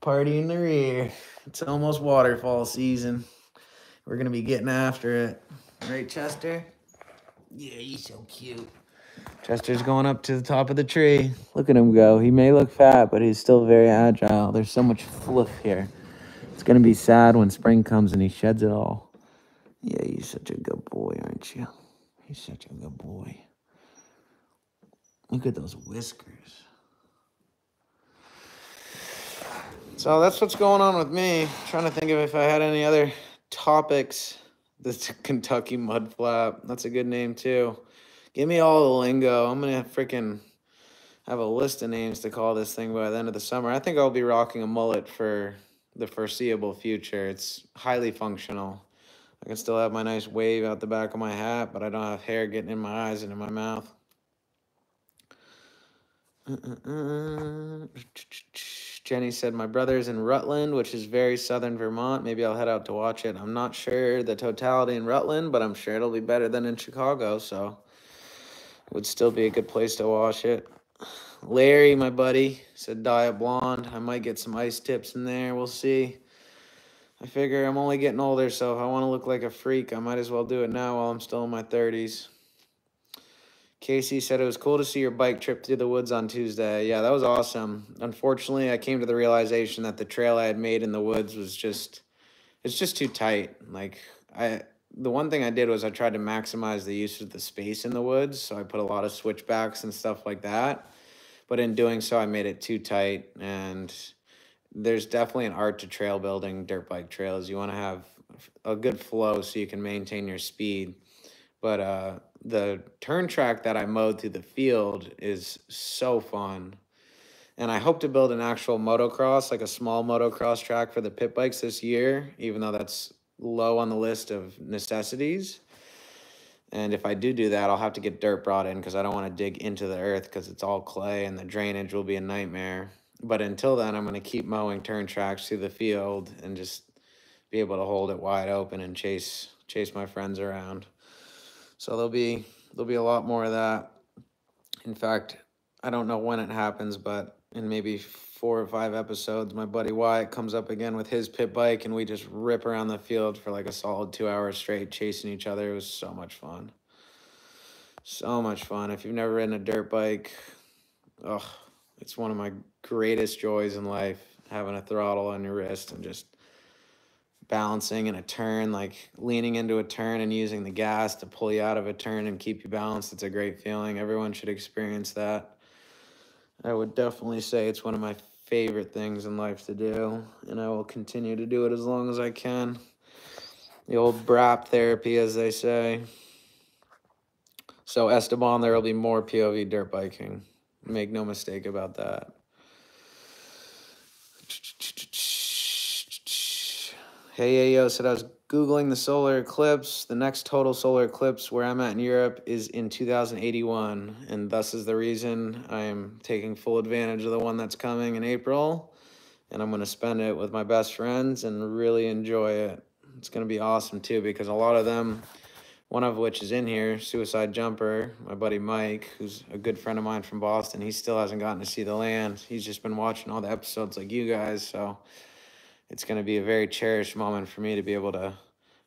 Party in the rear. It's almost waterfall season. We're gonna be getting after it. Right, Chester? Yeah, he's so cute. Chester's going up to the top of the tree. Look at him go. He may look fat, but he's still very agile. There's so much fluff here. It's gonna be sad when spring comes and he sheds it all. Yeah, you're such a good boy, aren't you? He's such a good boy. Look at those whiskers. So that's what's going on with me. trying to think of if I had any other topics. The Kentucky mud flap. That's a good name too. Give me all the lingo. I'm gonna freaking have a list of names to call this thing by the end of the summer. I think I'll be rocking a mullet for the foreseeable future. It's highly functional. I can still have my nice wave out the back of my hat, but I don't have hair getting in my eyes and in my mouth. Uh, uh, uh. Jenny said, My brother's in Rutland, which is very southern Vermont. Maybe I'll head out to watch it. I'm not sure the totality in Rutland, but I'm sure it'll be better than in Chicago. So it would still be a good place to watch it. Larry, my buddy, said Diet Blonde. I might get some ice tips in there. We'll see. I figure I'm only getting older, so if I want to look like a freak, I might as well do it now while I'm still in my 30s. Casey said it was cool to see your bike trip through the woods on Tuesday. Yeah, that was awesome. Unfortunately, I came to the realization that the trail I had made in the woods was just it's just too tight. Like I the one thing I did was I tried to maximize the use of the space in the woods, so I put a lot of switchbacks and stuff like that. But in doing so, I made it too tight and there's definitely an art to trail building dirt bike trails. You want to have a good flow so you can maintain your speed. But uh the turn track that I mowed through the field is so fun. And I hope to build an actual motocross, like a small motocross track for the pit bikes this year, even though that's low on the list of necessities. And if I do do that, I'll have to get dirt brought in because I don't want to dig into the earth because it's all clay and the drainage will be a nightmare. But until then, I'm going to keep mowing turn tracks through the field and just be able to hold it wide open and chase chase my friends around. So there'll be there'll be a lot more of that. In fact, I don't know when it happens, but in maybe four or five episodes, my buddy Wyatt comes up again with his pit bike, and we just rip around the field for like a solid two hours straight, chasing each other. It was so much fun. So much fun. If you've never ridden a dirt bike, oh, it's one of my greatest joys in life. Having a throttle on your wrist and just balancing in a turn, like leaning into a turn and using the gas to pull you out of a turn and keep you balanced. It's a great feeling. Everyone should experience that. I would definitely say it's one of my favorite things in life to do, and I will continue to do it as long as I can. The old BRAP therapy, as they say. So, Esteban, there will be more POV dirt biking. Make no mistake about that. Hey, yo, said I was Googling the solar eclipse. The next total solar eclipse where I'm at in Europe is in 2081. And thus is the reason I am taking full advantage of the one that's coming in April. And I'm going to spend it with my best friends and really enjoy it. It's going to be awesome too because a lot of them, one of which is in here, Suicide Jumper, my buddy Mike, who's a good friend of mine from Boston. He still hasn't gotten to see the land. He's just been watching all the episodes like you guys. So it's going to be a very cherished moment for me to be able to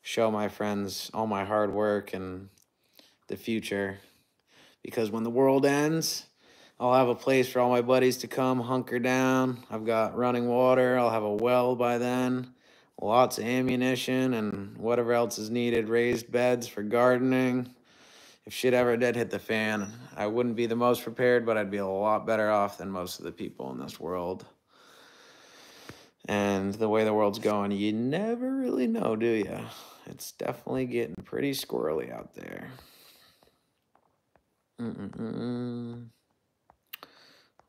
show my friends all my hard work and the future. Because when the world ends, I'll have a place for all my buddies to come hunker down. I've got running water. I'll have a well by then, lots of ammunition, and whatever else is needed raised beds for gardening. If shit ever did hit the fan, I wouldn't be the most prepared, but I'd be a lot better off than most of the people in this world. And the way the world's going, you never really know, do you? It's definitely getting pretty squirrely out there. Mm-mm-mm.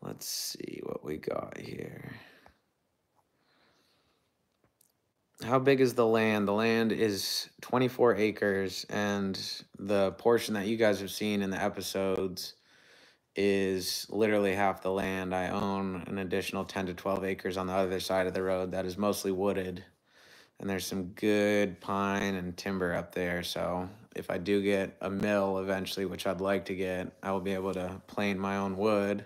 Let's see what we got here. How big is the land? The land is 24 acres, and the portion that you guys have seen in the episodes is literally half the land. I own an additional 10 to 12 acres on the other side of the road that is mostly wooded. And there's some good pine and timber up there. So if I do get a mill eventually, which I'd like to get, I will be able to plane my own wood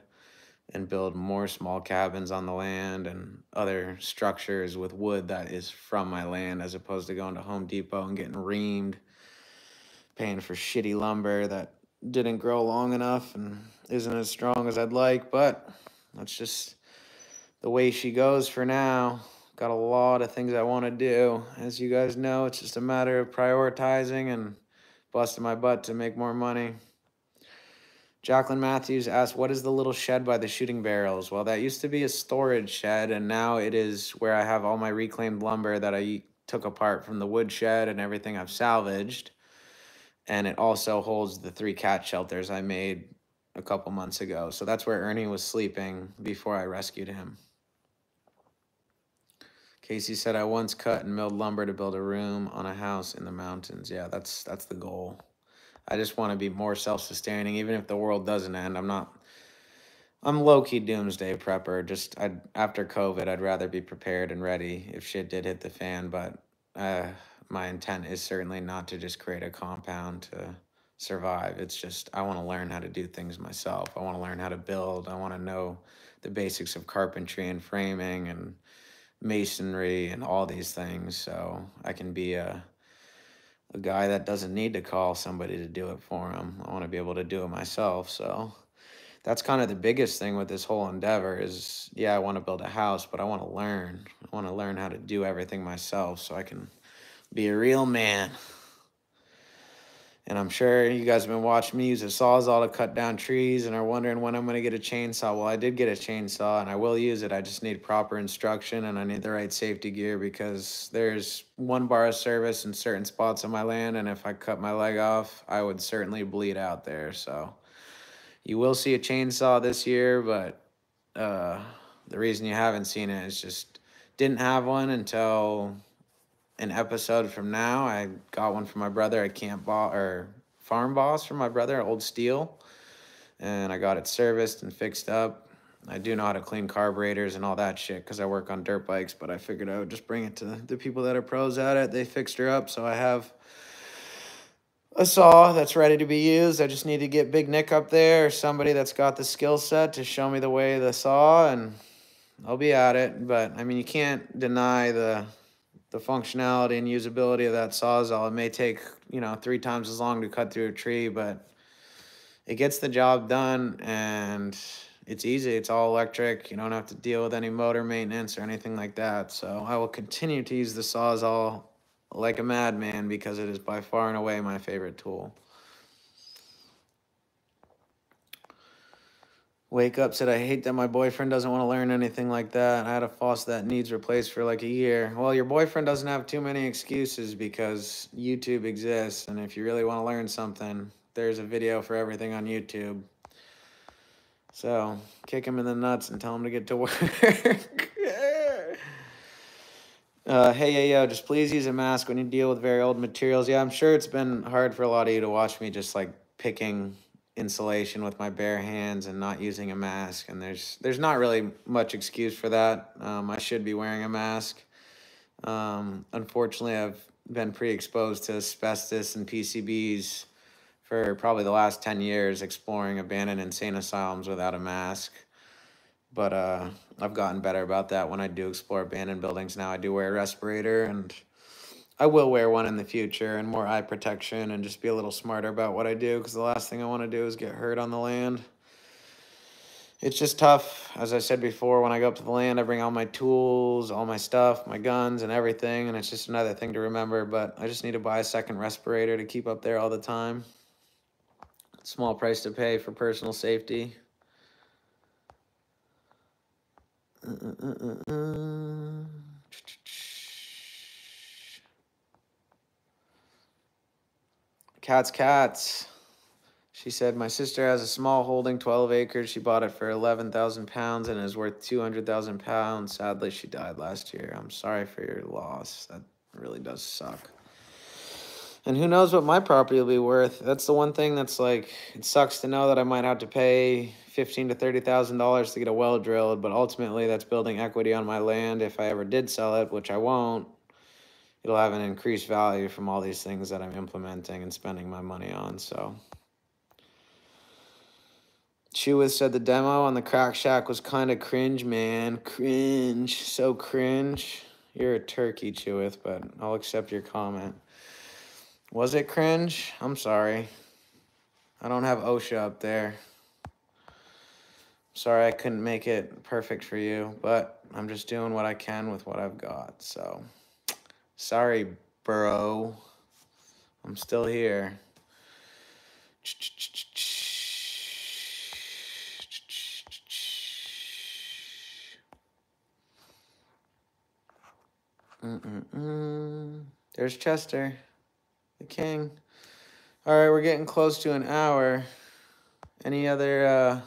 and build more small cabins on the land and other structures with wood that is from my land as opposed to going to Home Depot and getting reamed, paying for shitty lumber that didn't grow long enough and isn't as strong as I'd like, but that's just the way she goes for now. Got a lot of things I want to do. As you guys know, it's just a matter of prioritizing and busting my butt to make more money. Jacqueline Matthews asked, What is the little shed by the shooting barrels? Well, that used to be a storage shed, and now it is where I have all my reclaimed lumber that I took apart from the wood shed and everything I've salvaged and it also holds the three cat shelters I made a couple months ago. So that's where Ernie was sleeping before I rescued him. Casey said I once cut and milled lumber to build a room on a house in the mountains. Yeah, that's that's the goal. I just want to be more self-sustaining even if the world doesn't end. I'm not I'm low-key doomsday prepper. Just I after COVID, I'd rather be prepared and ready if shit did hit the fan, but uh my intent is certainly not to just create a compound to survive. It's just I want to learn how to do things myself. I want to learn how to build. I want to know the basics of carpentry and framing and masonry and all these things so I can be a a guy that doesn't need to call somebody to do it for him. I want to be able to do it myself. So that's kind of the biggest thing with this whole endeavor is yeah, I want to build a house, but I want to learn. I want to learn how to do everything myself so I can be a real man. And I'm sure you guys have been watching me use a sawzall to cut down trees and are wondering when I'm going to get a chainsaw. Well, I did get a chainsaw and I will use it. I just need proper instruction and I need the right safety gear because there's one bar of service in certain spots on my land. And if I cut my leg off, I would certainly bleed out there. So you will see a chainsaw this year, but uh, the reason you haven't seen it is just didn't have one until an episode from now. I got one from my brother at Camp Boss or Farm Boss from my brother, Old Stihl, and I got it serviced and fixed up. I do know how to clean carburetors and all that shit because I work on dirt bikes, but I figured I would just bring it to the people that are pros at it. They fixed her up, so I have a saw that's ready to be used. I just need to get Big Nick up there or somebody that's got the skill set to show me the way the saw and I'll be at it, but I mean, you can't deny the the functionality and usability of that sawzall. It may take you know three times as long to cut through a tree, but it gets the job done and it's easy. It's all electric. You don't have to deal with any motor maintenance or anything like that. So I will continue to use the Sawzall like a madman because it is by far and away my favorite tool. Wake up said, I hate that my boyfriend doesn't want to learn anything like that. I had a faucet that needs replaced for like a year. Well, your boyfriend doesn't have too many excuses because YouTube exists. And if you really want to learn something, there's a video for everything on YouTube. So kick him in the nuts and tell him to get to work. uh, hey, yeah, yo, just please use a mask when you deal with very old materials. Yeah, I'm sure it's been hard for a lot of you to watch me just like picking insulation with my bare hands and not using a mask. And there's there's not really much excuse for that. Um, I should be wearing a mask. Um, unfortunately, I've been pre-exposed to asbestos and PCBs for probably the last 10 years exploring abandoned insane asylums without a mask. But uh, I've gotten better about that when I do explore abandoned buildings now. I do wear a respirator and I will wear one in the future and more eye protection and just be a little smarter about what I do because the last thing I want to do is get hurt on the land. It's just tough. As I said before, when I go up to the land, I bring all my tools, all my stuff, my guns, and everything. And it's just another thing to remember. But I just need to buy a second respirator to keep up there all the time. Small price to pay for personal safety. Uh, uh, uh, Cats, cats. She said, My sister has a small holding, 12 acres. She bought it for 11,000 pounds and is worth 200,000 pounds. Sadly, she died last year. I'm sorry for your loss. That really does suck. And who knows what my property will be worth? That's the one thing that's like, it sucks to know that I might have to pay fifteen to thirty thousand dollars to get a well drilled, but ultimately that's building equity on my land if I ever did sell it, which I won't it'll have an increased value from all these things that I'm implementing and spending my money on. So, Chewith said the demo on the Crack Shack was kind of cringe, man. Cringe. So cringe. You're a turkey, Chewith, but I'll accept your comment. Was it cringe? I'm sorry. I don't have OSHA up there. Sorry I couldn't make it perfect for you, but I'm just doing what I can with what I've got, so. Sorry, bro. I'm still here. Mm -mm -mm. There's Chester, the king. All right, we're getting close to an hour. Any other uh,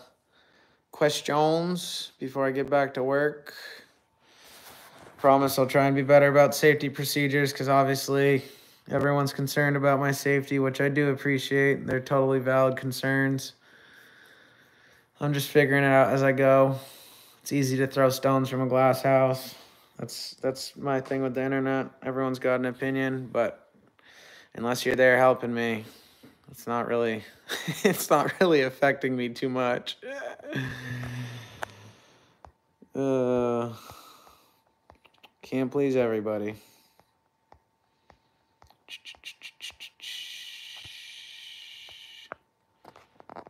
questions before I get back to work? Promise I'll try and be better about safety procedures because obviously everyone's concerned about my safety, which I do appreciate. They're totally valid concerns. I'm just figuring it out as I go. It's easy to throw stones from a glass house. That's that's my thing with the internet. Everyone's got an opinion, but unless you're there helping me, it's not really it's not really affecting me too much. uh can't please everybody.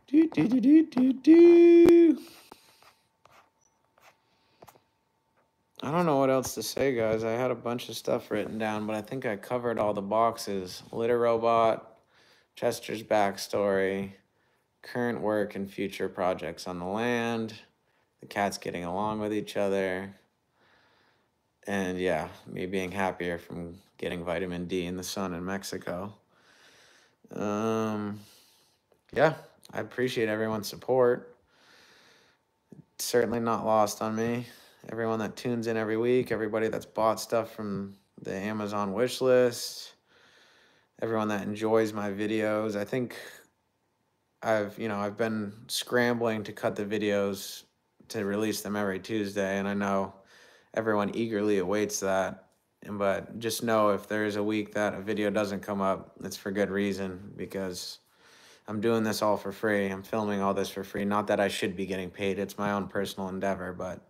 Do, do, do, do, do, do. I don't know what else to say, guys. I had a bunch of stuff written down, but I think I covered all the boxes. Litter robot, Chester's backstory, current work and future projects on the land, the cats getting along with each other, and yeah, me being happier from getting vitamin D in the sun in Mexico. Um, yeah, I appreciate everyone's support. It's certainly not lost on me. Everyone that tunes in every week, everybody that's bought stuff from the Amazon wish list, everyone that enjoys my videos. I think I've, you know, I've been scrambling to cut the videos to release them every Tuesday, and I know everyone eagerly awaits that. But just know if there's a week that a video doesn't come up, it's for good reason because I'm doing this all for free. I'm filming all this for free. Not that I should be getting paid. It's my own personal endeavor, but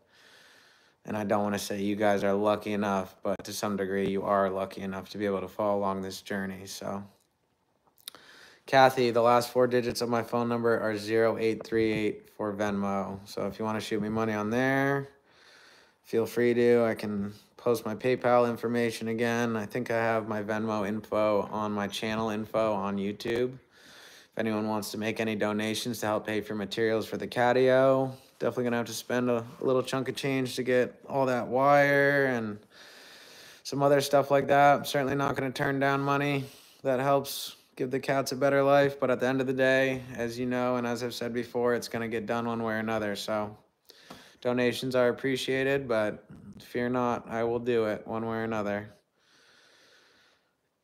And I don't want to say you guys are lucky enough, but to some degree, you are lucky enough to be able to follow along this journey. So, Kathy, the last four digits of my phone number are 0838 for Venmo. So, if you want to shoot me money on there, feel free to. I can post my PayPal information again. I think I have my Venmo info on my channel info on YouTube. If anyone wants to make any donations to help pay for materials for the catio, definitely gonna have to spend a, a little chunk of change to get all that wire and some other stuff like that. I'm certainly not gonna turn down money that helps give the cats a better life. But at the end of the day, as you know, and as I've said before, it's gonna get done one way or another. So donations are appreciated, but fear not, I will do it one way or another.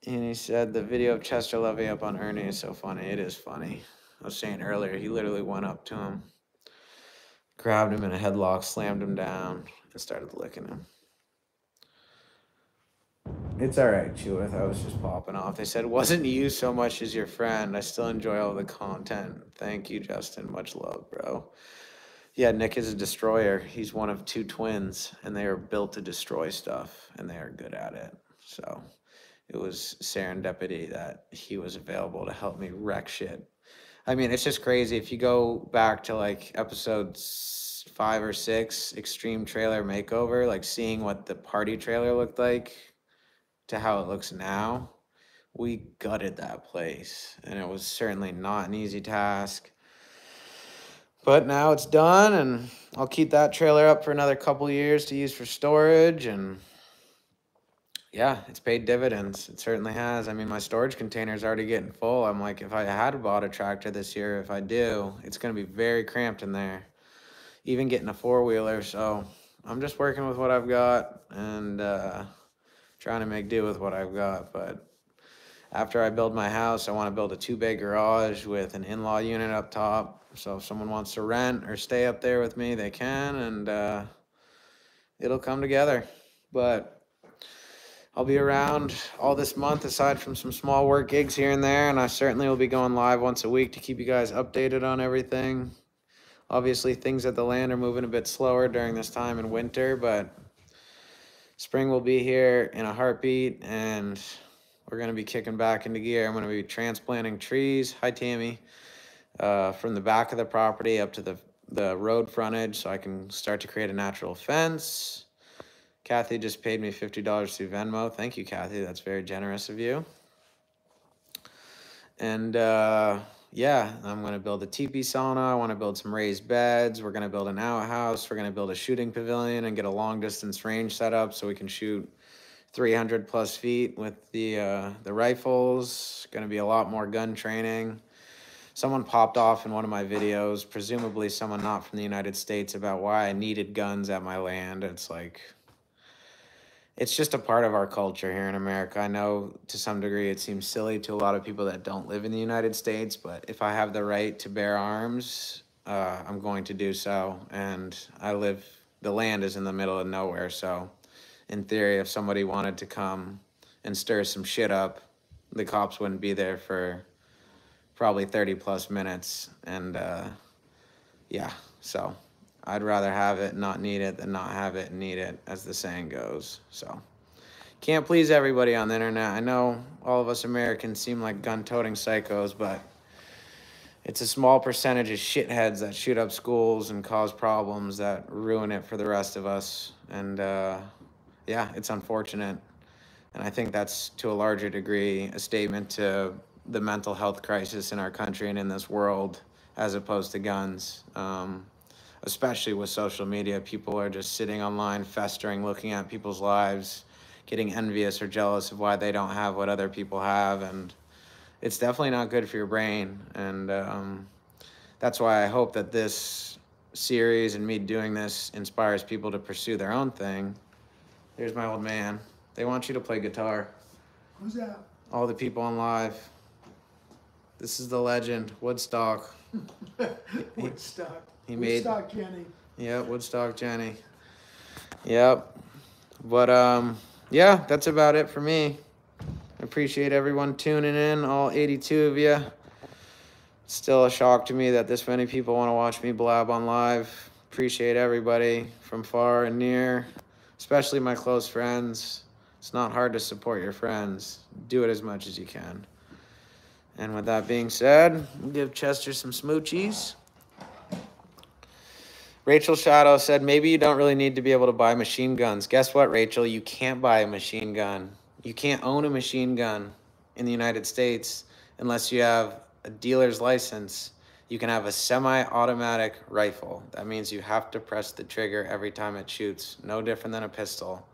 And he said the video of Chester Levy up on Ernie is so funny. It is funny. I was saying earlier, he literally went up to him, grabbed him in a headlock, slammed him down, and started licking him. It's all right, Chewith. I was just popping off. They said, wasn't you so much as your friend. I still enjoy all the content. Thank you, Justin. Much love, bro. Yeah, Nick is a destroyer. He's one of two twins, and they are built to destroy stuff, and they are good at it. So it was serendipity that he was available to help me wreck shit. I mean, it's just crazy. If you go back to like episode five or six, Extreme Trailer Makeover, like seeing what the party trailer looked like to how it looks now, we gutted that place. And it was certainly not an easy task. But now it's done, and I'll keep that trailer up for another couple years to use for storage and yeah, it's paid dividends. It certainly has. I mean, my storage container is already getting full. I'm like, if I had bought a tractor this year, if I do, it's going to be very cramped in there. Even getting a four wheeler. So I'm just working with what I've got and uh, trying to make do with what I've got. But after I build my house, I want to build a two bay garage with an in law unit up top. So if someone wants to rent or stay up there with me, they can. And uh, it'll come together. But I'll be around all this month aside from some small work gigs here and there, and I certainly will be going live once a week to keep you guys updated on everything. Obviously, things at the land are moving a bit slower during this time in winter, but spring will be here in a heartbeat, and we're going to be kicking back into gear. I'm going to be transplanting trees. Hi, Tammy. Uh, from the back of the property up to the, the road frontage so I can start to create a natural fence Kathy just paid me $50 through Venmo. Thank you, Kathy. That's very generous of you. And uh, yeah, I'm going to build a teepee sauna. I want to build some raised beds. We're going to build an outhouse. We're going to build a shooting pavilion and get a long distance range set up so we can shoot 300 plus feet with the, uh, the rifles. Going to be a lot more gun training. Someone popped off in one of my videos, presumably someone not from the United States, about why I needed guns at my land. It's like, it's just a part of our culture here in America. I know to some degree it seems silly to a lot of people that don't live in the United States, but if I have the right to bear arms, uh, I'm going to do so. And I live, the land is in the middle of nowhere. So, in theory, if somebody wanted to come and stir some shit up, the cops wouldn't be there for probably 30 plus minutes. And uh, yeah, so. I'd rather have it, not need it, than not have it and need it, as the saying goes. So, can't please everybody on the internet. I know all of us Americans seem like gun-toting psychos, but it's a small percentage of shitheads that shoot up schools and cause problems that ruin it for the rest of us. And uh, yeah, it's unfortunate. And I think that's to a larger degree a statement to the mental health crisis in our country and in this world as opposed to guns. Um, especially with social media. People are just sitting online, festering, looking at people's lives, getting envious or jealous of why they don't have what other people have. And it's definitely not good for your brain. And um, that's why I hope that this series and me doing this inspires people to pursue their own thing. There's my old man. They want you to play guitar. Who's that? All the people on live. This is the legend, Woodstock. Woodstock. He made Woodstock Jenny. Yeah, Woodstock Jenny. Yep. But um yeah, that's about it for me. I appreciate everyone tuning in, all 82 of you. Still a shock to me that this many people want to watch me blab on live. Appreciate everybody from far and near, especially my close friends. It's not hard to support your friends. Do it as much as you can. And with that being said, we'll give Chester some smoochies. Rachel Shadow said, maybe you don't really need to be able to buy machine guns. Guess what, Rachel? You can't buy a machine gun. You can't own a machine gun in the United States unless you have a dealer's license. You can have a semi automatic rifle. That means you have to press the trigger every time it shoots, no different than a pistol.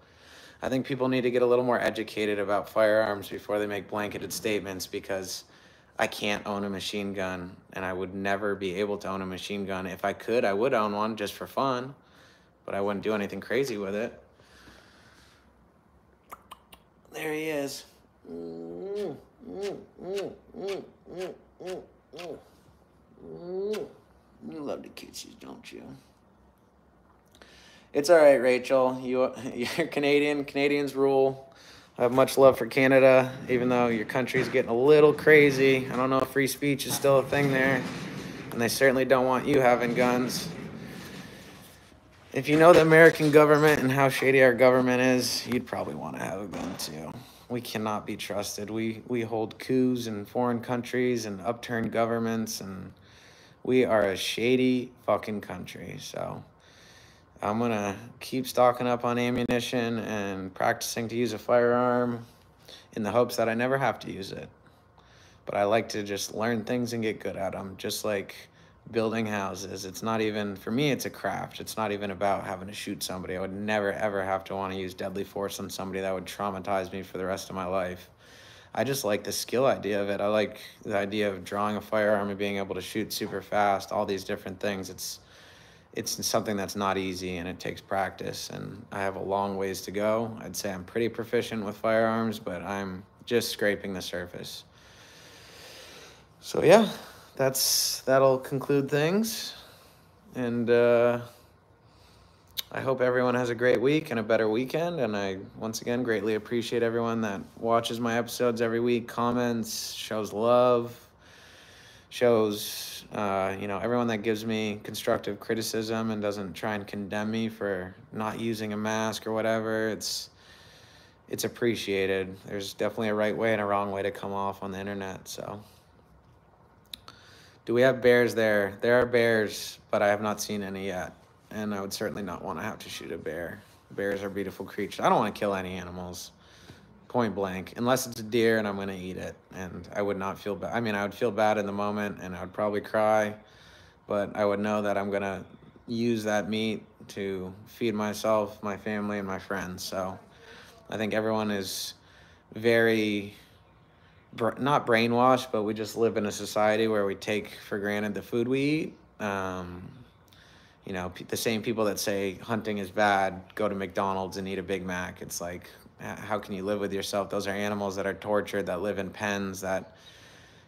I think people need to get a little more educated about firearms before they make blanketed statements because I can't own a machine gun and I would never be able to own a machine gun. If I could, I would own one just for fun, but I wouldn't do anything crazy with it. There he is. You love the kitties, don't you? It's all right, Rachel. You, you're Canadian. Canadians rule. I have much love for Canada, even though your country's getting a little crazy. I don't know if free speech is still a thing there, and they certainly don't want you having guns. If you know the American government and how shady our government is, you'd probably want to have a gun too. We cannot be trusted. We we hold coups in foreign countries and upturned governments, and we are a shady fucking country. So I'm gonna keep stocking up on ammunition and practicing to use a firearm in the hopes that I never have to use it. But I like to just learn things and get good at them, just like building houses. It's not even, for me, it's a craft. It's not even about having to shoot somebody. I would never, ever have to want to use deadly force on somebody that would traumatize me for the rest of my life. I just like the skill idea of it. I like the idea of drawing a firearm and being able to shoot super fast, all these different things. It's, it's something that's not easy and it takes practice and I have a long ways to go. I'd say I'm pretty proficient with firearms, but I'm just scraping the surface. So yeah, that's that'll conclude things, and uh, I hope everyone has a great week and a better weekend. And I once again greatly appreciate everyone that watches my episodes every week, comments, shows love, shows uh, you know everyone that gives me constructive criticism and doesn't try and condemn me for not using a mask or whatever. It's it's appreciated. There's definitely a right way and a wrong way to come off on the internet. So. Do we have bears there? There are bears, but I have not seen any yet. And I would certainly not want to have to shoot a bear. Bears are beautiful creatures. I don't want to kill any animals, point blank, unless it's a deer and I'm going to eat it. And I would not feel bad. I mean, I would feel bad in the moment and I would probably cry, but I would know that I'm going to use that meat to feed myself, my family, and my friends. So I think everyone is very not brainwashed, but we just live in a society where we take for granted the food we eat. Um, you know, the same people that say hunting is bad go to McDonald's and eat a Big Mac. It's like, Uh, how can you live with yourself? Those are animals that are tortured, that live in pens, that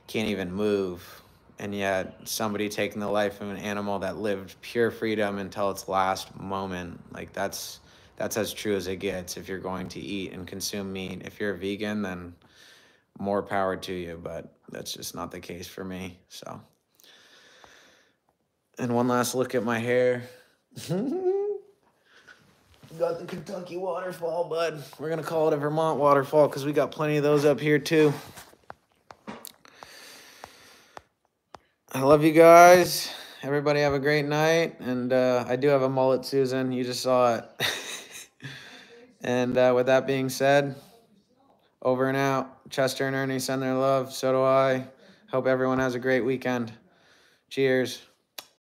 can't even move. And yet, somebody taking the life of an animal that lived pure freedom until its last moment, like that's that's as true as it gets. If you're going to eat and consume meat, if you're a vegan, then more power to you, but that's just not the case for me. So, and one last look at my hair. got the Kentucky waterfall, bud. We're gonna call it a Vermont waterfall because we got plenty of those up here too. I love you guys. Everybody have a great night. And uh, I do have a mullet, Susan. You just saw it. and uh, with that being said, over and out. Chester and Ernie send their love. So do I. Hope everyone has a great weekend. Cheers.